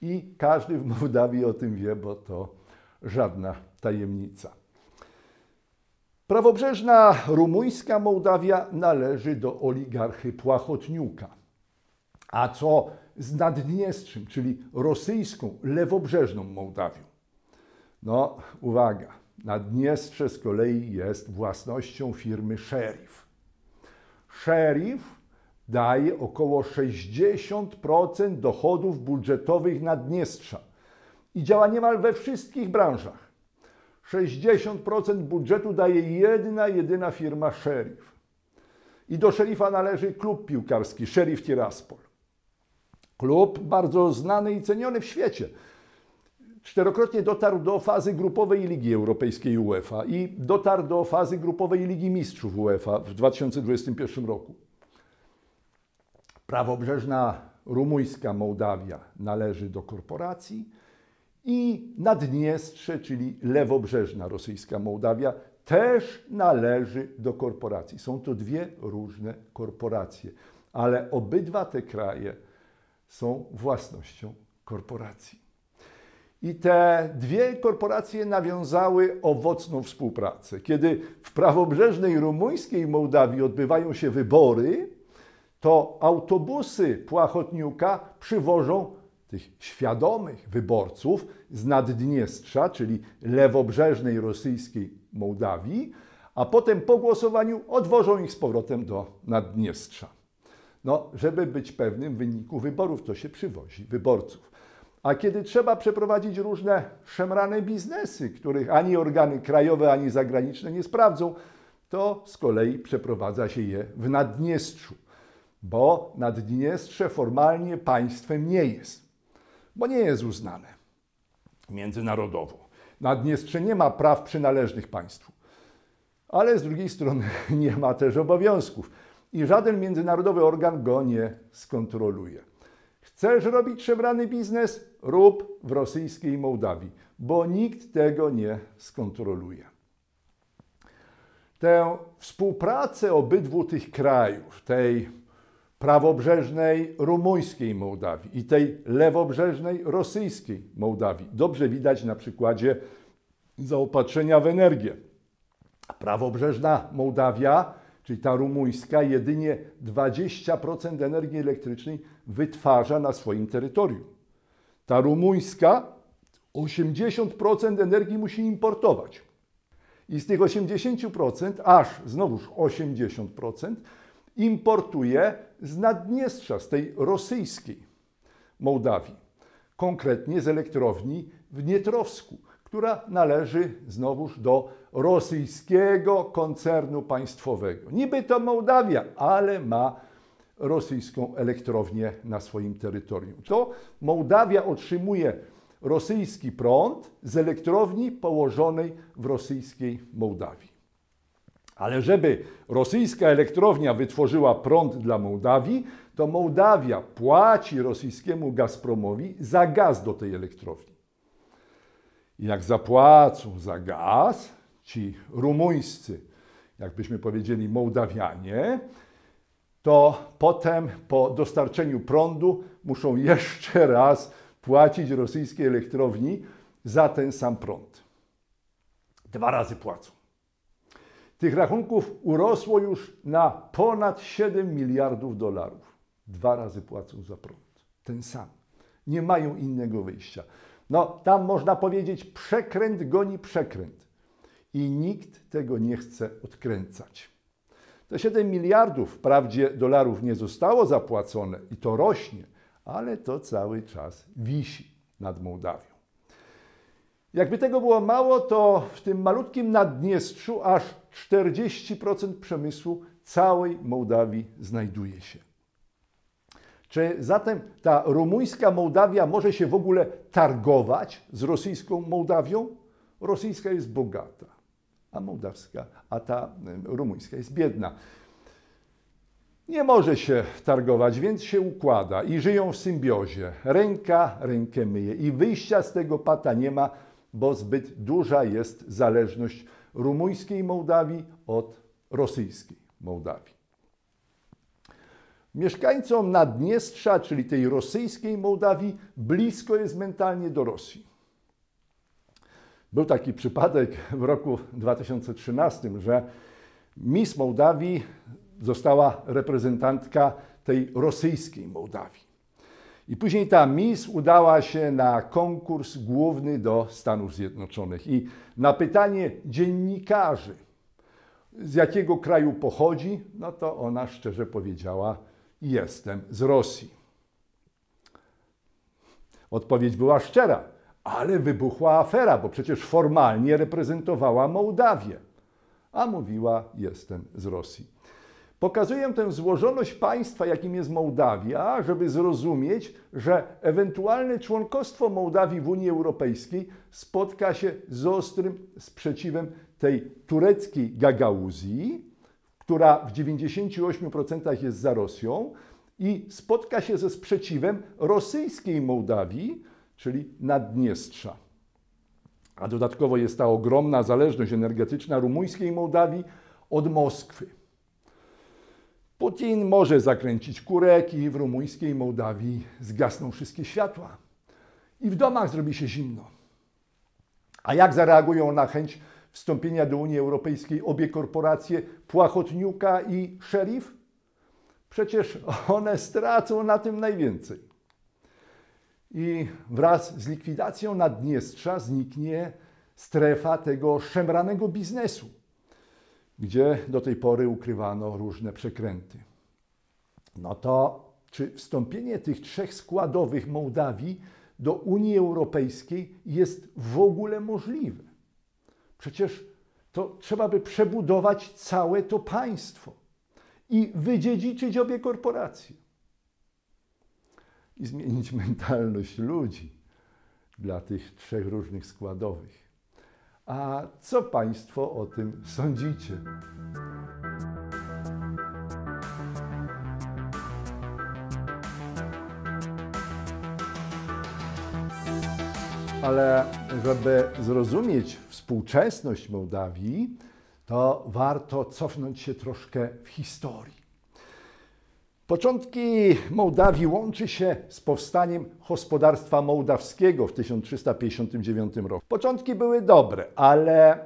I każdy w Mołdawii o tym wie, bo to żadna tajemnica. Prawobrzeżna rumuńska Mołdawia należy do oligarchy Płachotniuka. A co z Naddniestrzem, czyli rosyjską, lewobrzeżną Mołdawią? No, uwaga, Naddniestrze z kolei jest własnością firmy Sheriff. Sheriff daje około 60% dochodów budżetowych Naddniestrza i działa niemal we wszystkich branżach. 60% budżetu daje jedna, jedyna firma Sheriff. I do szeryfa należy klub piłkarski Sheriff Tiraspol. Klub bardzo znany i ceniony w świecie. Czterokrotnie dotarł do fazy grupowej Ligi Europejskiej UEFA i dotarł do fazy grupowej Ligi Mistrzów UEFA w 2021 roku. Prawobrzeżna rumuńska Mołdawia należy do korporacji i Naddniestrze, czyli lewobrzeżna rosyjska Mołdawia, też należy do korporacji. Są to dwie różne korporacje, ale obydwa te kraje są własnością korporacji. I te dwie korporacje nawiązały owocną współpracę. Kiedy w prawobrzeżnej rumuńskiej Mołdawii odbywają się wybory, to autobusy Płachotniuka przywożą tych świadomych wyborców z Naddniestrza, czyli lewobrzeżnej rosyjskiej Mołdawii, a potem po głosowaniu odwożą ich z powrotem do Naddniestrza. No, żeby być pewnym wyniku wyborów, to się przywozi wyborców. A kiedy trzeba przeprowadzić różne szemrane biznesy, których ani organy krajowe, ani zagraniczne nie sprawdzą, to z kolei przeprowadza się je w Naddniestrzu, bo Naddniestrze formalnie państwem nie jest, bo nie jest uznane międzynarodowo. Naddniestrze nie ma praw przynależnych państwu, ale z drugiej strony nie ma też obowiązków i żaden międzynarodowy organ go nie skontroluje. Chcesz robić szemrany biznes? Rób w rosyjskiej Mołdawii, bo nikt tego nie skontroluje. Tę współpracę obydwu tych krajów, tej prawobrzeżnej rumuńskiej Mołdawii i tej lewobrzeżnej rosyjskiej Mołdawii, dobrze widać na przykładzie zaopatrzenia w energię. Prawobrzeżna Mołdawia czyli ta rumuńska, jedynie 20% energii elektrycznej wytwarza na swoim terytorium. Ta rumuńska 80% energii musi importować. I z tych 80%, aż znowuż 80%, importuje z Naddniestrza, z tej rosyjskiej Mołdawii. Konkretnie z elektrowni w Nietrowsku, która należy znowuż do rosyjskiego koncernu państwowego. Niby to Mołdawia, ale ma rosyjską elektrownię na swoim terytorium. To Mołdawia otrzymuje rosyjski prąd z elektrowni położonej w rosyjskiej Mołdawii. Ale żeby rosyjska elektrownia wytworzyła prąd dla Mołdawii, to Mołdawia płaci rosyjskiemu Gazpromowi za gaz do tej elektrowni. Jak zapłacą za gaz, ci rumuńscy, jakbyśmy powiedzieli Mołdawianie, to potem po dostarczeniu prądu muszą jeszcze raz płacić rosyjskiej elektrowni za ten sam prąd. Dwa razy płacą. Tych rachunków urosło już na ponad 7 miliardów dolarów. Dwa razy płacą za prąd. Ten sam. Nie mają innego wyjścia. No, tam można powiedzieć, przekręt goni przekręt i nikt tego nie chce odkręcać. Te 7 miliardów wprawdzie dolarów nie zostało zapłacone i to rośnie, ale to cały czas wisi nad Mołdawią. Jakby tego było mało, to w tym malutkim Naddniestrzu aż 40% przemysłu całej Mołdawii znajduje się. Czy zatem ta rumuńska Mołdawia może się w ogóle targować z rosyjską Mołdawią? Rosyjska jest bogata a mołdawska, a ta rumuńska jest biedna. Nie może się targować, więc się układa i żyją w symbiozie. Ręka rękę myje i wyjścia z tego pata nie ma, bo zbyt duża jest zależność rumuńskiej Mołdawii od rosyjskiej Mołdawii. Mieszkańcom Naddniestrza, czyli tej rosyjskiej Mołdawii, blisko jest mentalnie do Rosji. Był taki przypadek w roku 2013, że Miss Mołdawii została reprezentantka tej rosyjskiej Mołdawii. I później ta Miss udała się na konkurs główny do Stanów Zjednoczonych. I na pytanie dziennikarzy, z jakiego kraju pochodzi, no to ona szczerze powiedziała: Jestem z Rosji. Odpowiedź była szczera, ale wybuchła afera, bo przecież formalnie reprezentowała Mołdawię, a mówiła: Jestem z Rosji. Pokazuję tę złożoność państwa, jakim jest Mołdawia, żeby zrozumieć, że ewentualne członkostwo Mołdawii w Unii Europejskiej spotka się z ostrym sprzeciwem tej tureckiej Gagauzji, która w 98% jest za Rosją, i spotka się ze sprzeciwem rosyjskiej Mołdawii, czyli Naddniestrza. A dodatkowo jest ta ogromna zależność energetyczna rumuńskiej Mołdawii od Moskwy. Putin może zakręcić kurek i w rumuńskiej Mołdawii zgasną wszystkie światła. I w domach zrobi się zimno. A jak zareagują na chęć wstąpienia do Unii Europejskiej obie korporacje Płachotniuka i Szerif? Przecież one stracą na tym najwięcej. I wraz z likwidacją Naddniestrza zniknie strefa tego szemranego biznesu gdzie do tej pory ukrywano różne przekręty. No to czy wstąpienie tych trzech składowych Mołdawii do Unii Europejskiej jest w ogóle możliwe? Przecież to trzeba by przebudować całe to państwo i wydziedziczyć obie korporacje. I zmienić mentalność ludzi dla tych trzech różnych składowych. A co Państwo o tym sądzicie? Ale żeby zrozumieć współczesność Mołdawii, to warto cofnąć się troszkę w historii. Początki Mołdawii łączy się z powstaniem gospodarstwa mołdawskiego w 1359 roku. Początki były dobre, ale,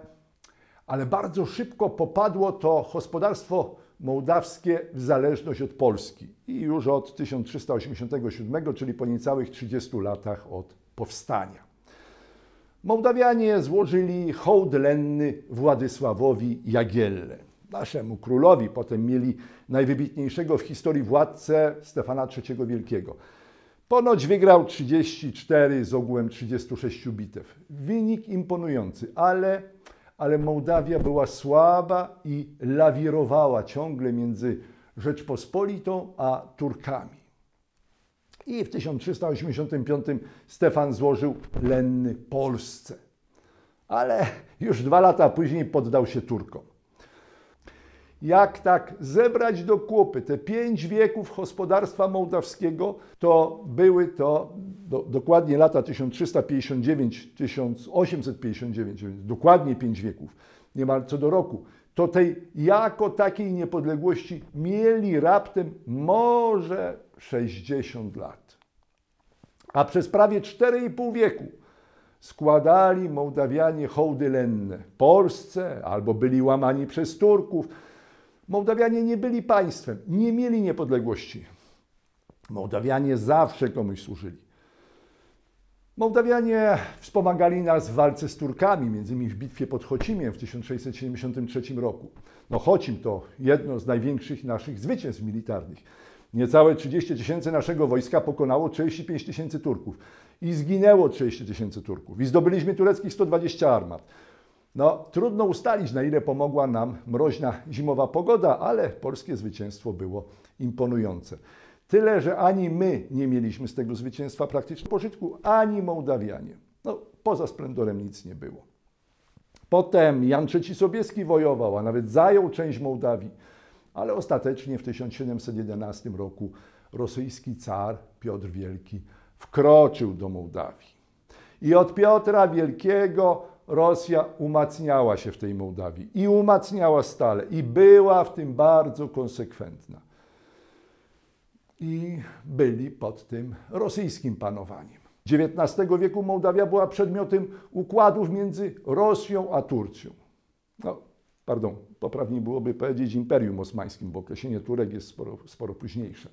ale bardzo szybko popadło to gospodarstwo mołdawskie w zależność od Polski. I już od 1387, czyli po niecałych 30 latach od powstania. Mołdawianie złożyli hołd lenny Władysławowi Jagielle naszemu królowi. Potem mieli najwybitniejszego w historii władcę Stefana III Wielkiego. Ponoć wygrał 34 z ogółem 36 bitew. Wynik imponujący, ale, ale Mołdawia była słaba i lawirowała ciągle między Rzeczpospolitą a Turkami. I w 1385 Stefan złożył lenny Polsce. Ale już dwa lata później poddał się Turkom jak tak zebrać do kupy te pięć wieków gospodarstwa mołdawskiego, to były to do, dokładnie lata 1359-1859, dokładnie pięć wieków, niemal co do roku. To tej jako takiej niepodległości mieli raptem może 60 lat. A przez prawie 4,5 wieku składali Mołdawianie hołdy lenne Polsce albo byli łamani przez Turków Mołdawianie nie byli państwem, nie mieli niepodległości. Mołdawianie zawsze komuś służyli. Mołdawianie wspomagali nas w walce z Turkami, między innymi w bitwie pod Chocimiem w 1673 roku. No Chocim to jedno z największych naszych zwycięstw militarnych. Niecałe 30 tysięcy naszego wojska pokonało 35 tysięcy Turków i zginęło 30 tysięcy Turków i zdobyliśmy tureckich 120 armat. No, trudno ustalić, na ile pomogła nam mroźna zimowa pogoda, ale polskie zwycięstwo było imponujące. Tyle, że ani my nie mieliśmy z tego zwycięstwa praktycznie pożytku, ani Mołdawianie. No, poza splendorem nic nie było. Potem Jan III Sobieski wojował, a nawet zajął część Mołdawii, ale ostatecznie w 1711 roku rosyjski car Piotr Wielki wkroczył do Mołdawii. I od Piotra Wielkiego Rosja umacniała się w tej Mołdawii i umacniała stale i była w tym bardzo konsekwentna. I byli pod tym rosyjskim panowaniem. XIX wieku Mołdawia była przedmiotem układów między Rosją a Turcją. No, pardon, poprawniej byłoby powiedzieć Imperium Osmańskim, bo określenie Turek jest sporo, sporo późniejsze.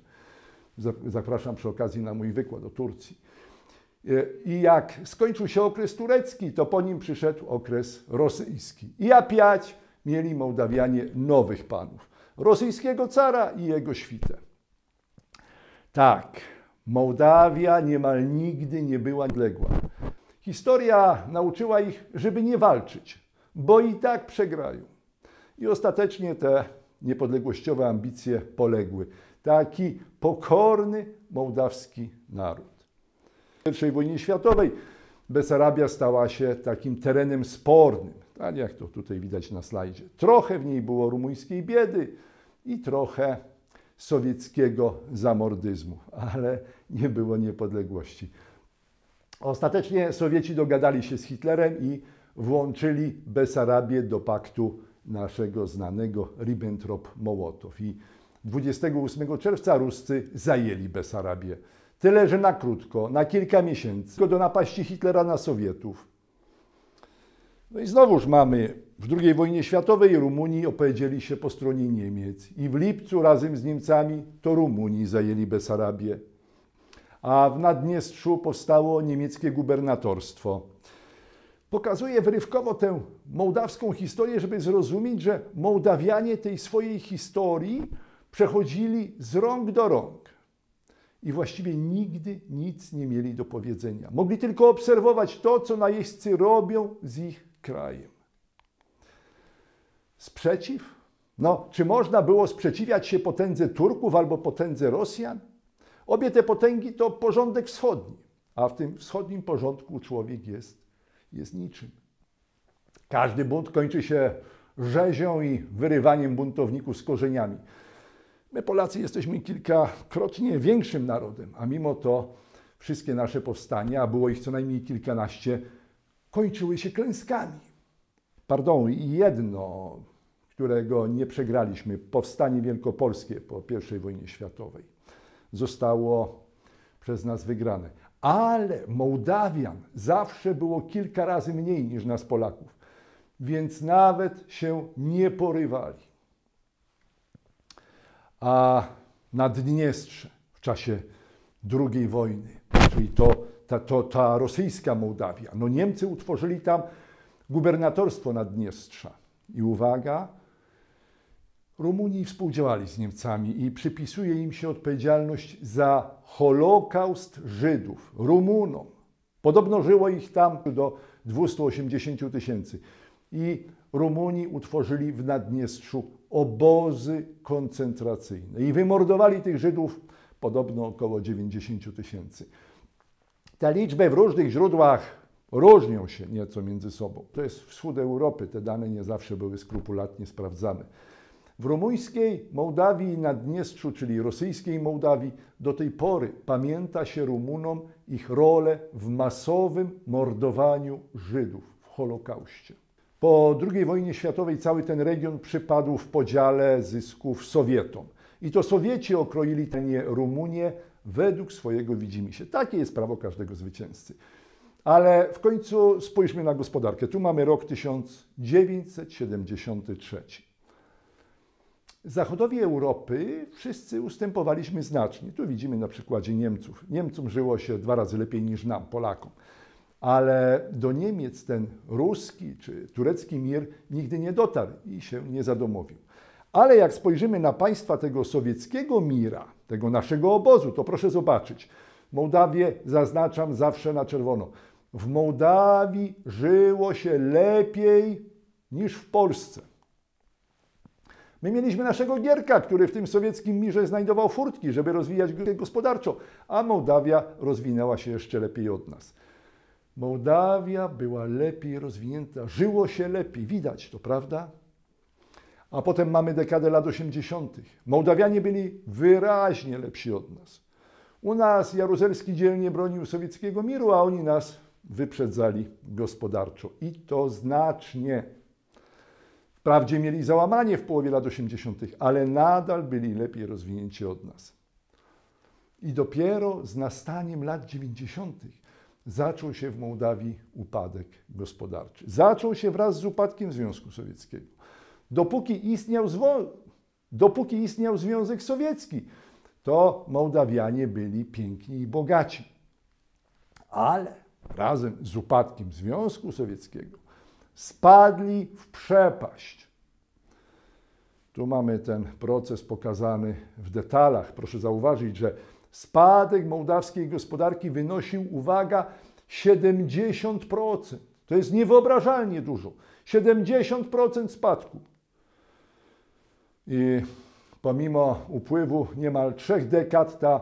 Zapraszam przy okazji na mój wykład o Turcji. E, I jak skończył się okres turecki, to po nim przyszedł okres rosyjski. I apiać mieli Mołdawianie nowych panów. Rosyjskiego cara i jego świtę. Tak, Mołdawia niemal nigdy nie była niepodległa. Historia nauczyła ich, żeby nie walczyć, bo i tak przegrają. I ostatecznie te niepodległościowe ambicje poległy. Taki pokorny mołdawski naród. W I wojnie światowej Besarabia stała się takim terenem spornym, tak jak to tutaj widać na slajdzie. Trochę w niej było rumuńskiej biedy i trochę sowieckiego zamordyzmu, ale nie było niepodległości. Ostatecznie Sowieci dogadali się z Hitlerem i włączyli Besarabię do paktu naszego znanego Ribbentrop-Mołotow. I 28 czerwca Ruscy zajęli Besarabię. Tyle, że na krótko, na kilka miesięcy, do napaści Hitlera na Sowietów. No i znowuż mamy w II wojnie światowej Rumunii opowiedzieli się po stronie Niemiec i w lipcu razem z Niemcami to Rumunii zajęli Besarabię. A w Naddniestrzu powstało niemieckie gubernatorstwo. Pokazuję wyrywkowo tę mołdawską historię, żeby zrozumieć, że Mołdawianie tej swojej historii przechodzili z rąk do rąk i właściwie nigdy nic nie mieli do powiedzenia. Mogli tylko obserwować to, co najeźdźcy robią z ich krajem. Sprzeciw? No, czy można było sprzeciwiać się potędze Turków albo potędze Rosjan? Obie te potęgi to porządek wschodni, a w tym wschodnim porządku człowiek jest, jest niczym. Każdy bunt kończy się rzezią i wyrywaniem buntowników z korzeniami. My Polacy jesteśmy kilkakrotnie większym narodem, a mimo to wszystkie nasze powstania, a było ich co najmniej kilkanaście, kończyły się klęskami. Pardon, i jedno, którego nie przegraliśmy, powstanie wielkopolskie po I wojnie światowej, zostało przez nas wygrane. Ale Mołdawian zawsze było kilka razy mniej niż nas Polaków, więc nawet się nie porywali a Naddniestrze w czasie II wojny, czyli to, ta, to, ta rosyjska Mołdawia. No Niemcy utworzyli tam gubernatorstwo Naddniestrza. I uwaga, Rumunii współdziałali z Niemcami i przypisuje im się odpowiedzialność za Holokaust Żydów, Rumunom. Podobno żyło ich tam do 280 tysięcy. I Rumuni utworzyli w Naddniestrzu obozy koncentracyjne i wymordowali tych Żydów podobno około 90 tysięcy. Te liczby w różnych źródłach różnią się nieco między sobą. To jest wschód Europy, te dane nie zawsze były skrupulatnie sprawdzane. W rumuńskiej Mołdawii i Naddniestrzu, czyli rosyjskiej Mołdawii, do tej pory pamięta się Rumunom ich rolę w masowym mordowaniu Żydów w Holokauście. Po II wojnie światowej cały ten region przypadł w podziale zysków Sowietom. I to Sowieci okroili tę Rumunię według swojego widzimisię. Takie jest prawo każdego zwycięzcy. Ale w końcu spójrzmy na gospodarkę. Tu mamy rok 1973. Zachodowi Europy wszyscy ustępowaliśmy znacznie. Tu widzimy na przykładzie Niemców. Niemcom żyło się dwa razy lepiej niż nam, Polakom ale do Niemiec ten ruski czy turecki mir nigdy nie dotarł i się nie zadomowił. Ale jak spojrzymy na państwa tego sowieckiego mira, tego naszego obozu, to proszę zobaczyć. Mołdawię zaznaczam zawsze na czerwono. W Mołdawii żyło się lepiej niż w Polsce. My mieliśmy naszego Gierka, który w tym sowieckim mirze znajdował furtki, żeby rozwijać gospodarczo, a Mołdawia rozwinęła się jeszcze lepiej od nas. Mołdawia była lepiej rozwinięta, żyło się lepiej, widać to, prawda? A potem mamy dekadę lat 80. Mołdawianie byli wyraźnie lepsi od nas. U nas Jaruzelski dzielnie bronił sowieckiego miru, a oni nas wyprzedzali gospodarczo i to znacznie. Wprawdzie mieli załamanie w połowie lat 80., ale nadal byli lepiej rozwinięci od nas. I dopiero z nastaniem lat 90. zaczął się w Mołdawii upadek gospodarczy. Zaczął się wraz z upadkiem Związku Sowieckiego. Dopóki istniał, dopóki istniał Związek Sowiecki, to Mołdawianie byli piękni i bogaci. Ale razem z upadkiem Związku Sowieckiego spadli w przepaść. Tu mamy ten proces pokazany w detalach. Proszę zauważyć, że spadek mołdawskiej gospodarki wynosił, uwaga, 70%. To jest niewyobrażalnie dużo. 70% spadku. I pomimo upływu niemal trzech dekad ta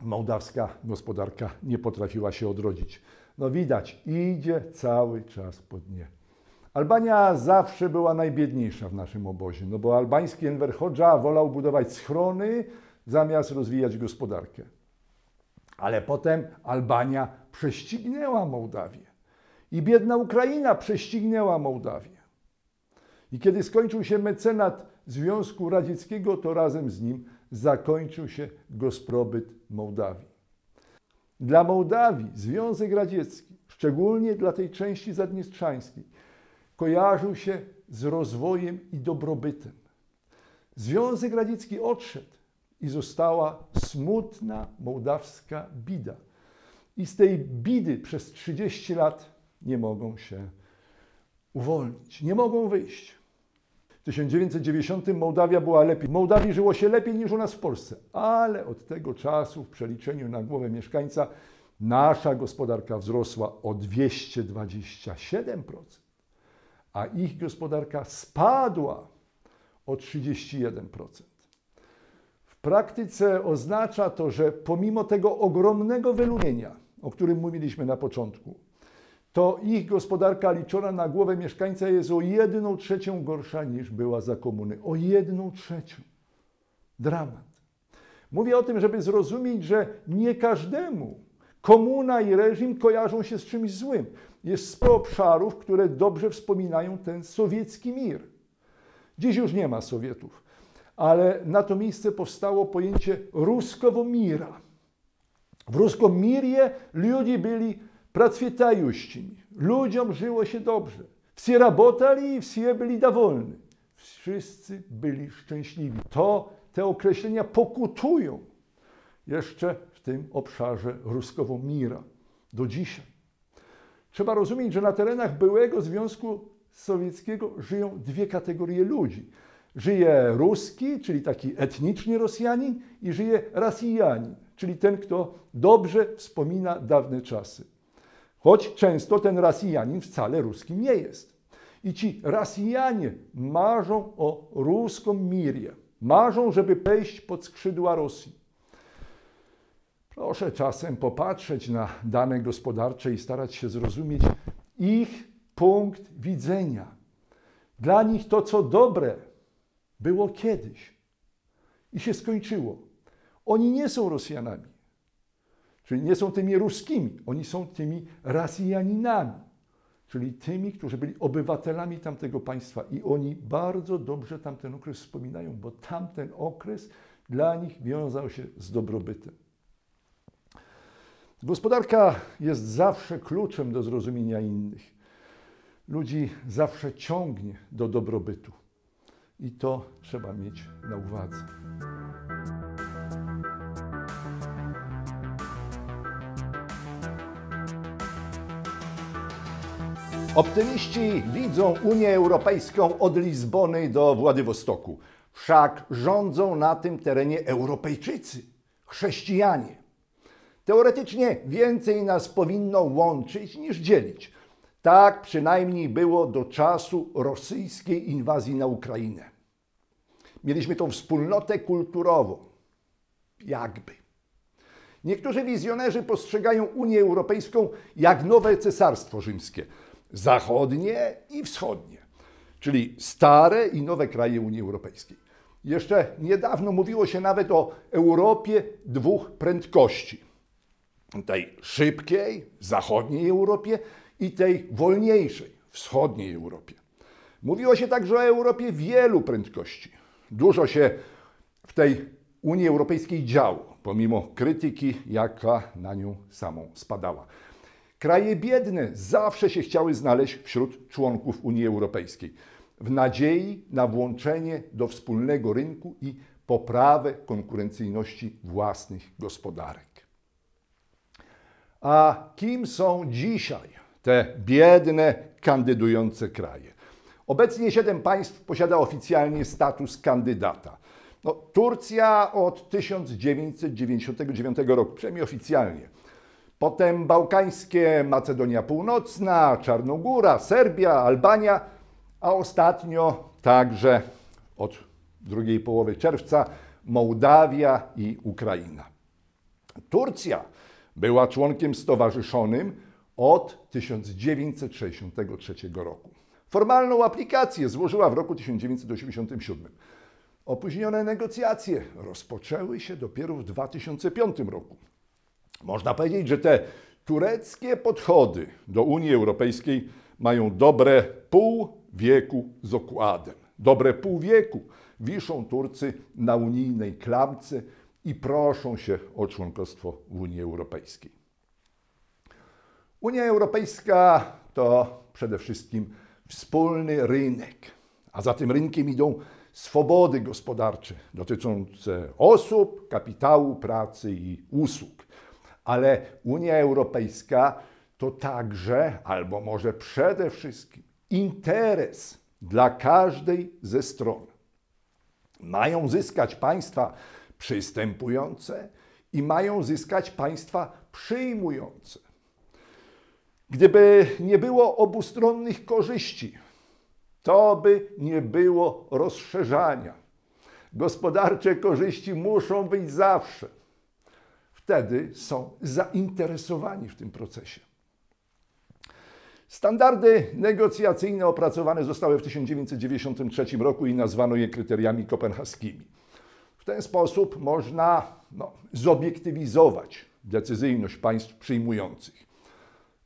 mołdawska gospodarka nie potrafiła się odrodzić. No widać, idzie cały czas po dnie. Albania zawsze była najbiedniejsza w naszym obozie, no bo albański Enver Hoxha wolał budować schrony zamiast rozwijać gospodarkę. Ale potem Albania prześcignęła Mołdawię. I biedna Ukraina prześcignęła Mołdawię. I kiedy skończył się mecenat Związku Radzieckiego, to razem z nim zakończył się gosprobyt Mołdawii. Dla Mołdawii Związek Radziecki, szczególnie dla tej części zadniestrzańskiej, kojarzył się z rozwojem i dobrobytem. Związek Radziecki odszedł i została smutna mołdawska bida. I z tej bidy przez 30 lat nie mogą się uwolnić, nie mogą wyjść. W 1990 Mołdawia była lepiej. Mołdawii żyło się lepiej niż u nas w Polsce, ale od tego czasu w przeliczeniu na głowę mieszkańca nasza gospodarka wzrosła o 227%, a ich gospodarka spadła o 31%. W praktyce oznacza to, że pomimo tego ogromnego wyludnienia, o którym mówiliśmy na początku, to ich gospodarka liczona na głowę mieszkańca jest o jedną trzecią gorsza niż była za komuny. O jedną trzecią. Dramat. Mówię o tym, żeby zrozumieć, że nie każdemu komuna i reżim kojarzą się z czymś złym. Jest sporo obszarów, które dobrze wspominają ten sowiecki mir. Dziś już nie ma Sowietów, ale na to miejsce powstało pojęcie ruskowo mira. W ruskom mirie ludzie byli процветающими. Ludziom żyło się dobrze. Все работали, все byli довольны. Wszyscy byli szczęśliwi. To te określenia pokutują jeszcze w tym obszarze ruskowo mira do dzisiaj. Trzeba rozumieć, że na terenach byłego Związku Sowieckiego żyją dwie kategorie ludzi. Żyje ruski, czyli taki etniczny Rosjanin, i żyje Rosjanin, czyli ten, kto dobrze wspomina dawne czasy. Choć często ten Rosjanin wcale ruskim nie jest. I ci Rosjanie marzą o ruską mirię. Marzą, żeby przejść pod skrzydła Rosji. Proszę czasem popatrzeć na dane gospodarcze i starać się zrozumieć ich punkt widzenia. Dla nich to, co dobre, było kiedyś i się skończyło. Oni nie są Rosjanami. Czyli nie są tymi ruskimi, oni są tymi Rosjaninami, czyli tymi, którzy byli obywatelami tamtego państwa. I oni bardzo dobrze tamten okres wspominają, bo tamten okres dla nich wiązał się z dobrobytem. Gospodarka jest zawsze kluczem do zrozumienia innych. Ludzi zawsze ciągnie do dobrobytu. I to trzeba mieć na uwadze. Optymiści widzą Unię Europejską od Lizbony do Władywostoku. Wszak rządzą na tym terenie Europejczycy, chrześcijanie. Teoretycznie więcej nas powinno łączyć niż dzielić. Tak przynajmniej było do czasu rosyjskiej inwazji na Ukrainę. Mieliśmy tą wspólnotę kulturową. Jakby. Niektórzy wizjonerzy postrzegają Unię Europejską jak nowe cesarstwo rzymskie zachodnie i wschodnie, czyli stare i nowe kraje Unii Europejskiej. Jeszcze niedawno mówiło się nawet o Europie dwóch prędkości. Tej szybkiej, zachodniej Europie i tej wolniejszej, wschodniej Europie. Mówiło się także o Europie wielu prędkości. Dużo się w tej Unii Europejskiej działo, pomimo krytyki, jaka na nią samą spadała. Kraje biedne zawsze się chciały znaleźć wśród członków Unii Europejskiej w nadziei na włączenie do wspólnego rynku i poprawę konkurencyjności własnych gospodarek. A kim są dzisiaj te biedne, kandydujące kraje? Obecnie siedem państw posiada oficjalnie status kandydata. No, Turcja od 1999 roku, przynajmniej oficjalnie. Potem bałkańskie, Macedonia Północna, Czarnogóra, Serbia, Albania, a ostatnio także od drugiej połowy czerwca Mołdawia i Ukraina. Turcja była członkiem stowarzyszonym od 1963 roku. Formalną aplikację złożyła w roku 1987. Opóźnione negocjacje rozpoczęły się dopiero w 2005 roku. Można powiedzieć, że te tureckie podchody do Unii Europejskiej mają dobre pół wieku z okładem. Dobre pół wieku wiszą Turcy na unijnej klamce i proszą się o członkostwo w Unii Europejskiej. Unia Europejska to przede wszystkim wspólny rynek, a za tym rynkiem idą swobody gospodarcze dotyczące osób, kapitału, pracy i usług. Ale Unia Europejska to także, albo może przede wszystkim, interes dla każdej ze stron. Mają zyskać państwa przystępujące i mają zyskać państwa przyjmujące. Gdyby nie było obustronnych korzyści, to by nie było rozszerzania. Gospodarcze korzyści muszą być zawsze. Wtedy są zainteresowani w tym procesie. Standardy negocjacyjne opracowane zostały w 1993 roku i nazwano je kryteriami kopenhaskimi. W ten sposób można no, zobiektywizować decyzyjność państw przyjmujących.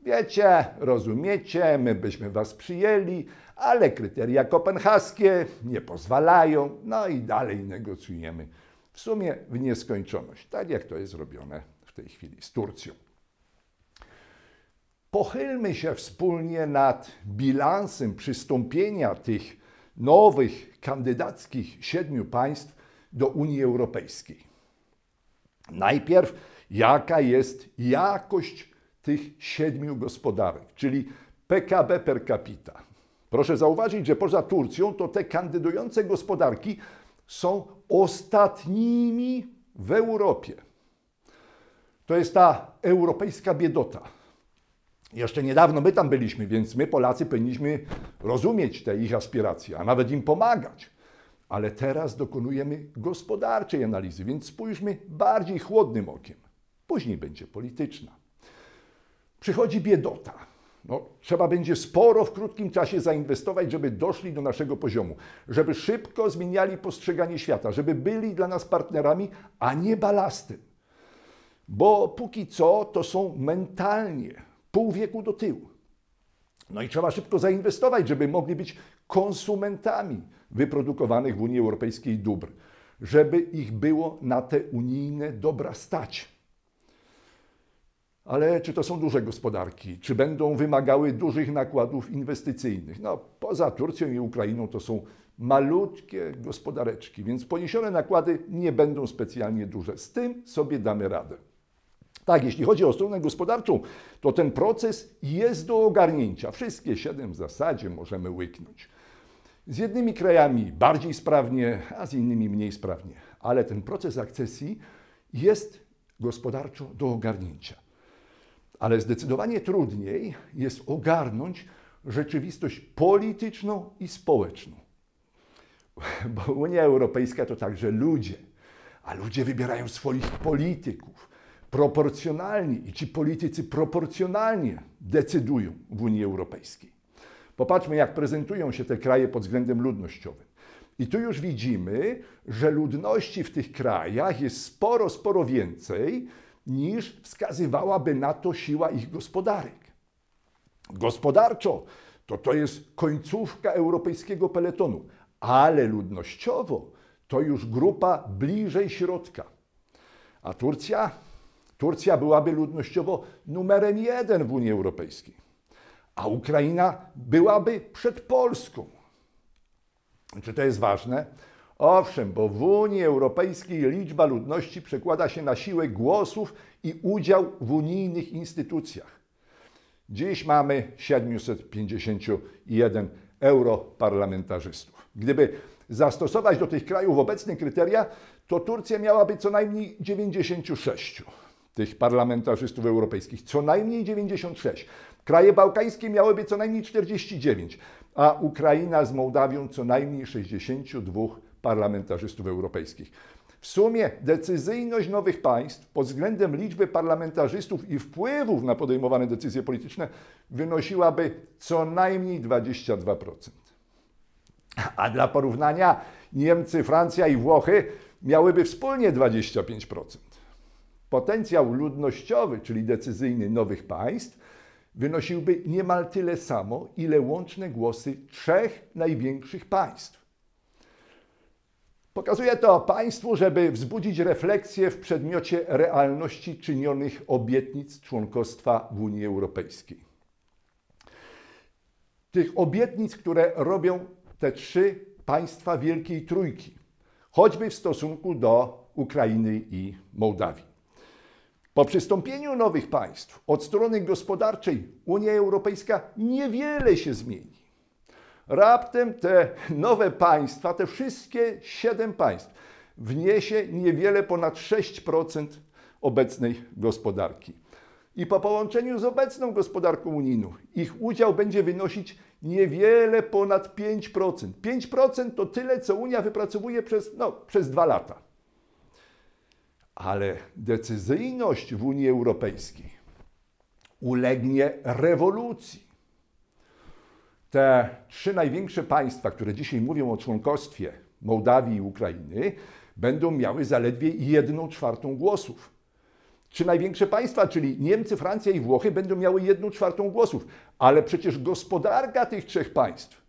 Wiecie, rozumiecie, my byśmy was przyjęli, ale kryteria kopenhaskie nie pozwalają, no i dalej negocjujemy w sumie w nieskończoność, tak jak to jest robione w tej chwili z Turcją. Pochylmy się wspólnie nad bilansem przystąpienia tych nowych kandydackich siedmiu państw do Unii Europejskiej. Najpierw, jaka jest jakość tych siedmiu gospodarek, czyli PKB per capita. Proszę zauważyć, że poza Turcją to te kandydujące gospodarki są ostatnimi w Europie. To jest ta europejska biedota. Jeszcze niedawno my tam byliśmy, więc my Polacy powinniśmy rozumieć te ich aspiracje, a nawet im pomagać. Ale teraz dokonujemy gospodarczej analizy, więc spójrzmy bardziej chłodnym okiem. Później będzie polityczna. Przychodzi biedota. No, trzeba będzie sporo w krótkim czasie zainwestować, żeby doszli do naszego poziomu, żeby szybko zmieniali postrzeganie świata, żeby byli dla nas partnerami, a nie balastem. Bo póki co to są mentalnie pół wieku do tyłu. No i trzeba szybko zainwestować, żeby mogli być konsumentami wyprodukowanych w Unii Europejskiej dóbr, żeby ich było na te unijne dobra stać. Ale czy to są duże gospodarki? Czy będą wymagały dużych nakładów inwestycyjnych? No, poza Turcją i Ukrainą to są malutkie gospodareczki, więc poniesione nakłady nie będą specjalnie duże. Z tym sobie damy radę. Tak, jeśli chodzi o stronę gospodarczą, to ten proces jest do ogarnięcia. Wszystkie siedem w zasadzie możemy łyknąć. Z jednymi krajami bardziej sprawnie, a z innymi mniej sprawnie. Ale ten proces akcesji jest gospodarczo do ogarnięcia. Ale zdecydowanie trudniej jest ogarnąć rzeczywistość polityczną i społeczną. Bo Unia Europejska to także ludzie, a ludzie wybierają swoich polityków proporcjonalnie i ci politycy proporcjonalnie decydują w Unii Europejskiej. Popatrzmy, jak prezentują się te kraje pod względem ludnościowym. I tu już widzimy, że ludności w tych krajach jest sporo, sporo więcej niż wskazywałaby na to siła ich gospodarek. Gospodarczo to to jest końcówka europejskiego peletonu, ale ludnościowo to już grupa bliżej środka. A Turcja? Turcja byłaby ludnościowo numerem jeden w Unii Europejskiej, a Ukraina byłaby przed Polską. Czy to jest ważne? Owszem, bo w Unii Europejskiej liczba ludności przekłada się na siłę głosów i udział w unijnych instytucjach. Dziś mamy 751 europarlamentarzystów. Gdyby zastosować do tych krajów obecne kryteria, to Turcja miałaby co najmniej 96 tych parlamentarzystów europejskich. Co najmniej 96. Kraje bałkańskie miałyby co najmniej 49, a Ukraina z Mołdawią co najmniej 62 parlamentarzystów europejskich. W sumie decyzyjność nowych państw pod względem liczby parlamentarzystów i wpływów na podejmowane decyzje polityczne wynosiłaby co najmniej 22%. A dla porównania Niemcy, Francja i Włochy miałyby wspólnie 25%. Potencjał ludnościowy, czyli decyzyjny nowych państw, wynosiłby niemal tyle samo, ile łączne głosy trzech największych państw. Pokazuje to Państwu, żeby wzbudzić refleksję w przedmiocie realności czynionych obietnic członkostwa w Unii Europejskiej. Tych obietnic, które robią te trzy państwa Wielkiej Trójki, choćby w stosunku do Ukrainy i Mołdawii. Po przystąpieniu nowych państw od strony gospodarczej Unia Europejska niewiele się zmieni. Raptem te nowe państwa, te wszystkie siedem państw, wniesie niewiele ponad 6% obecnej gospodarki. I po połączeniu z obecną gospodarką unijną ich udział będzie wynosić niewiele ponad 5%. 5% to tyle, co Unia wypracowuje przez, no, przez dwa lata. Ale decyzyjność w Unii Europejskiej ulegnie rewolucji te trzy największe państwa, które dzisiaj mówią o członkostwie Mołdawii i Ukrainy, będą miały zaledwie jedną czwartą głosów. Trzy największe państwa, czyli Niemcy, Francja i Włochy, będą miały jedną czwartą głosów. Ale przecież gospodarka tych trzech państw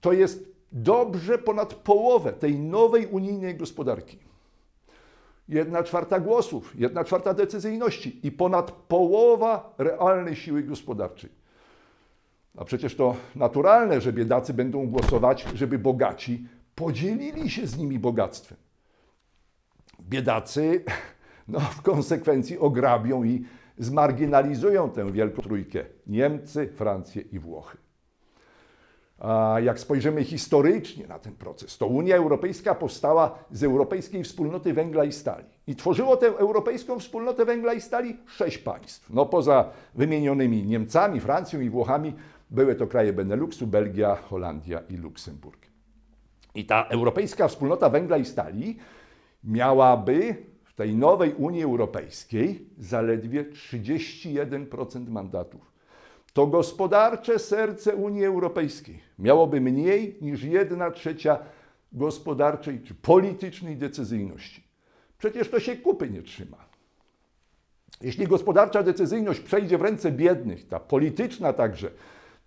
to jest dobrze ponad połowę tej nowej unijnej gospodarki. Jedna czwarta głosów, jedna czwarta decyzyjności i ponad połowa realnej siły gospodarczej. A przecież to naturalne, że biedacy będą głosować, żeby bogaci podzielili się z nimi bogactwem. Biedacy no, w konsekwencji ograbią i zmarginalizują tę wielką trójkę Niemcy, Francję i Włochy. A jak spojrzymy historycznie na ten proces, to Unia Europejska powstała z Europejskiej Wspólnoty Węgla i Stali. I tworzyło tę Europejską Wspólnotę Węgla i Stali sześć państw. No poza wymienionymi Niemcami, Francją i Włochami były to kraje Beneluxu, Belgia, Holandia i Luksemburg. I ta Europejska Wspólnota Węgla i Stali miałaby w tej nowej Unii Europejskiej zaledwie 31% mandatów. To gospodarcze serce Unii Europejskiej miałoby mniej niż 1 trzecia gospodarczej czy politycznej decyzyjności. Przecież to się kupy nie trzyma. Jeśli gospodarcza decyzyjność przejdzie w ręce biednych, ta polityczna także,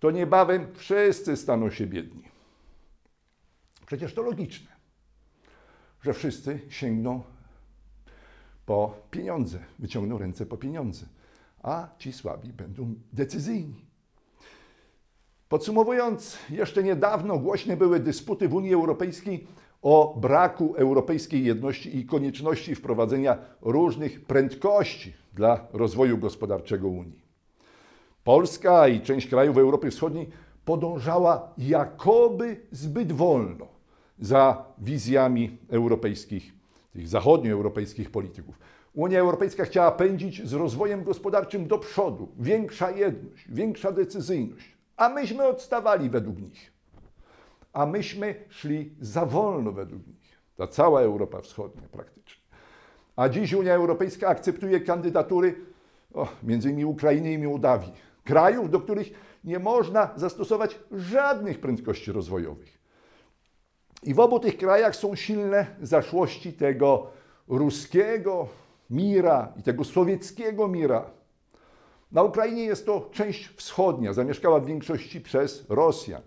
to niebawem wszyscy staną się biedni. Przecież to logiczne, że wszyscy sięgną po pieniądze, wyciągną ręce po pieniądze, a ci słabi będą decyzyjni. Podsumowując, jeszcze niedawno głośne były dysputy w Unii Europejskiej o braku europejskiej jedności i konieczności wprowadzenia różnych prędkości dla rozwoju gospodarczego Unii. Polska i część krajów Europy Wschodniej podążała jakoby zbyt wolno za wizjami europejskich, tych zachodnioeuropejskich polityków. Unia Europejska chciała pędzić z rozwojem gospodarczym do przodu, większa jedność, większa decyzyjność, a myśmy odstawali według nich. A myśmy szli za wolno według nich. Ta cała Europa Wschodnia praktycznie. A dziś Unia Europejska akceptuje kandydatury o, między innymi Ukrainy i Mołdawii, krajów, do których nie można zastosować żadnych prędkości rozwojowych. I w obu tych krajach są silne zaszłości tego ruskiego mira i tego sowieckiego mira. Na Ukrainie jest to część wschodnia, zamieszkała w większości przez Rosjan.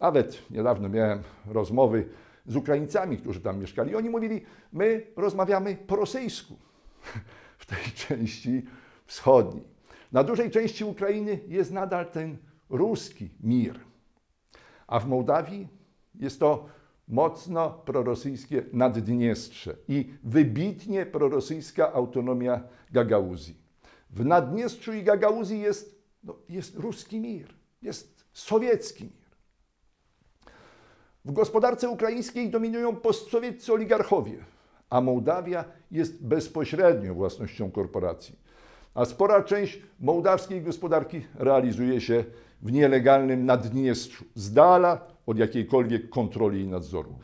Nawet niedawno miałem rozmowy z Ukraińcami, którzy tam mieszkali. Oni mówili, my rozmawiamy po rosyjsku w tej części wschodniej. Na dużej części Ukrainy jest nadal ten ruski mir. A w Mołdawii jest to mocno prorosyjskie Naddniestrze i wybitnie prorosyjska autonomia Gagauzji. W Naddniestrzu i Gagauzji jest, no, jest ruski mir, jest sowiecki mir. W gospodarce ukraińskiej dominują postsowieccy oligarchowie, a Mołdawia jest bezpośrednio własnością korporacji. A spora część mołdawskiej gospodarki realizuje się w nielegalnym Naddniestrzu, z dala od jakiejkolwiek kontroli i nadzoru.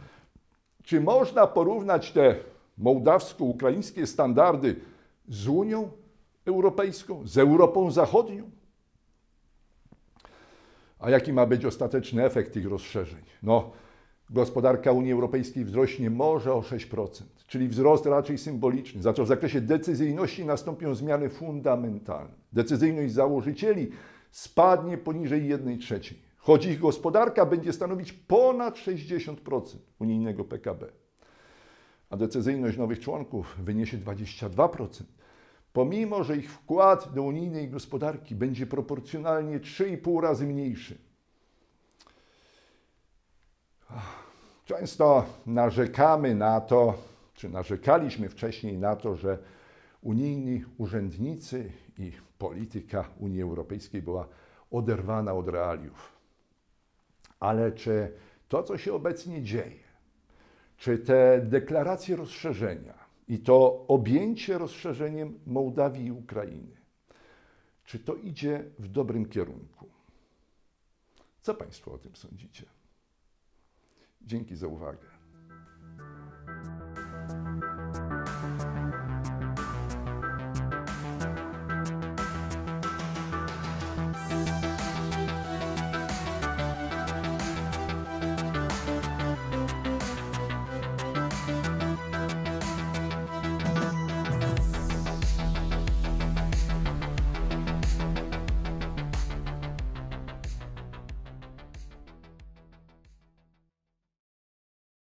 Czy można porównać te mołdawsko-ukraińskie standardy z Unią Europejską, z Europą Zachodnią? A jaki ma być ostateczny efekt tych rozszerzeń? No, gospodarka Unii Europejskiej wzrośnie może o 6%, czyli wzrost raczej symboliczny. Za to w zakresie decyzyjności nastąpią zmiany fundamentalne. Decyzyjność założycieli spadnie poniżej 1 trzeciej, choć ich gospodarka będzie stanowić ponad 60% unijnego PKB. A decyzyjność nowych członków wyniesie 22%, pomimo że ich wkład do unijnej gospodarki będzie proporcjonalnie 3,5 razy mniejszy. Często narzekamy na to, czy narzekaliśmy wcześniej na to, że unijni urzędnicy i polityka Unii Europejskiej była oderwana od realiów. Ale czy to, co się obecnie dzieje, czy te deklaracje rozszerzenia i to objęcie rozszerzeniem Mołdawii i Ukrainy, czy to idzie w dobrym kierunku? Co Państwo o tym sądzicie? Dzięki za uwagę.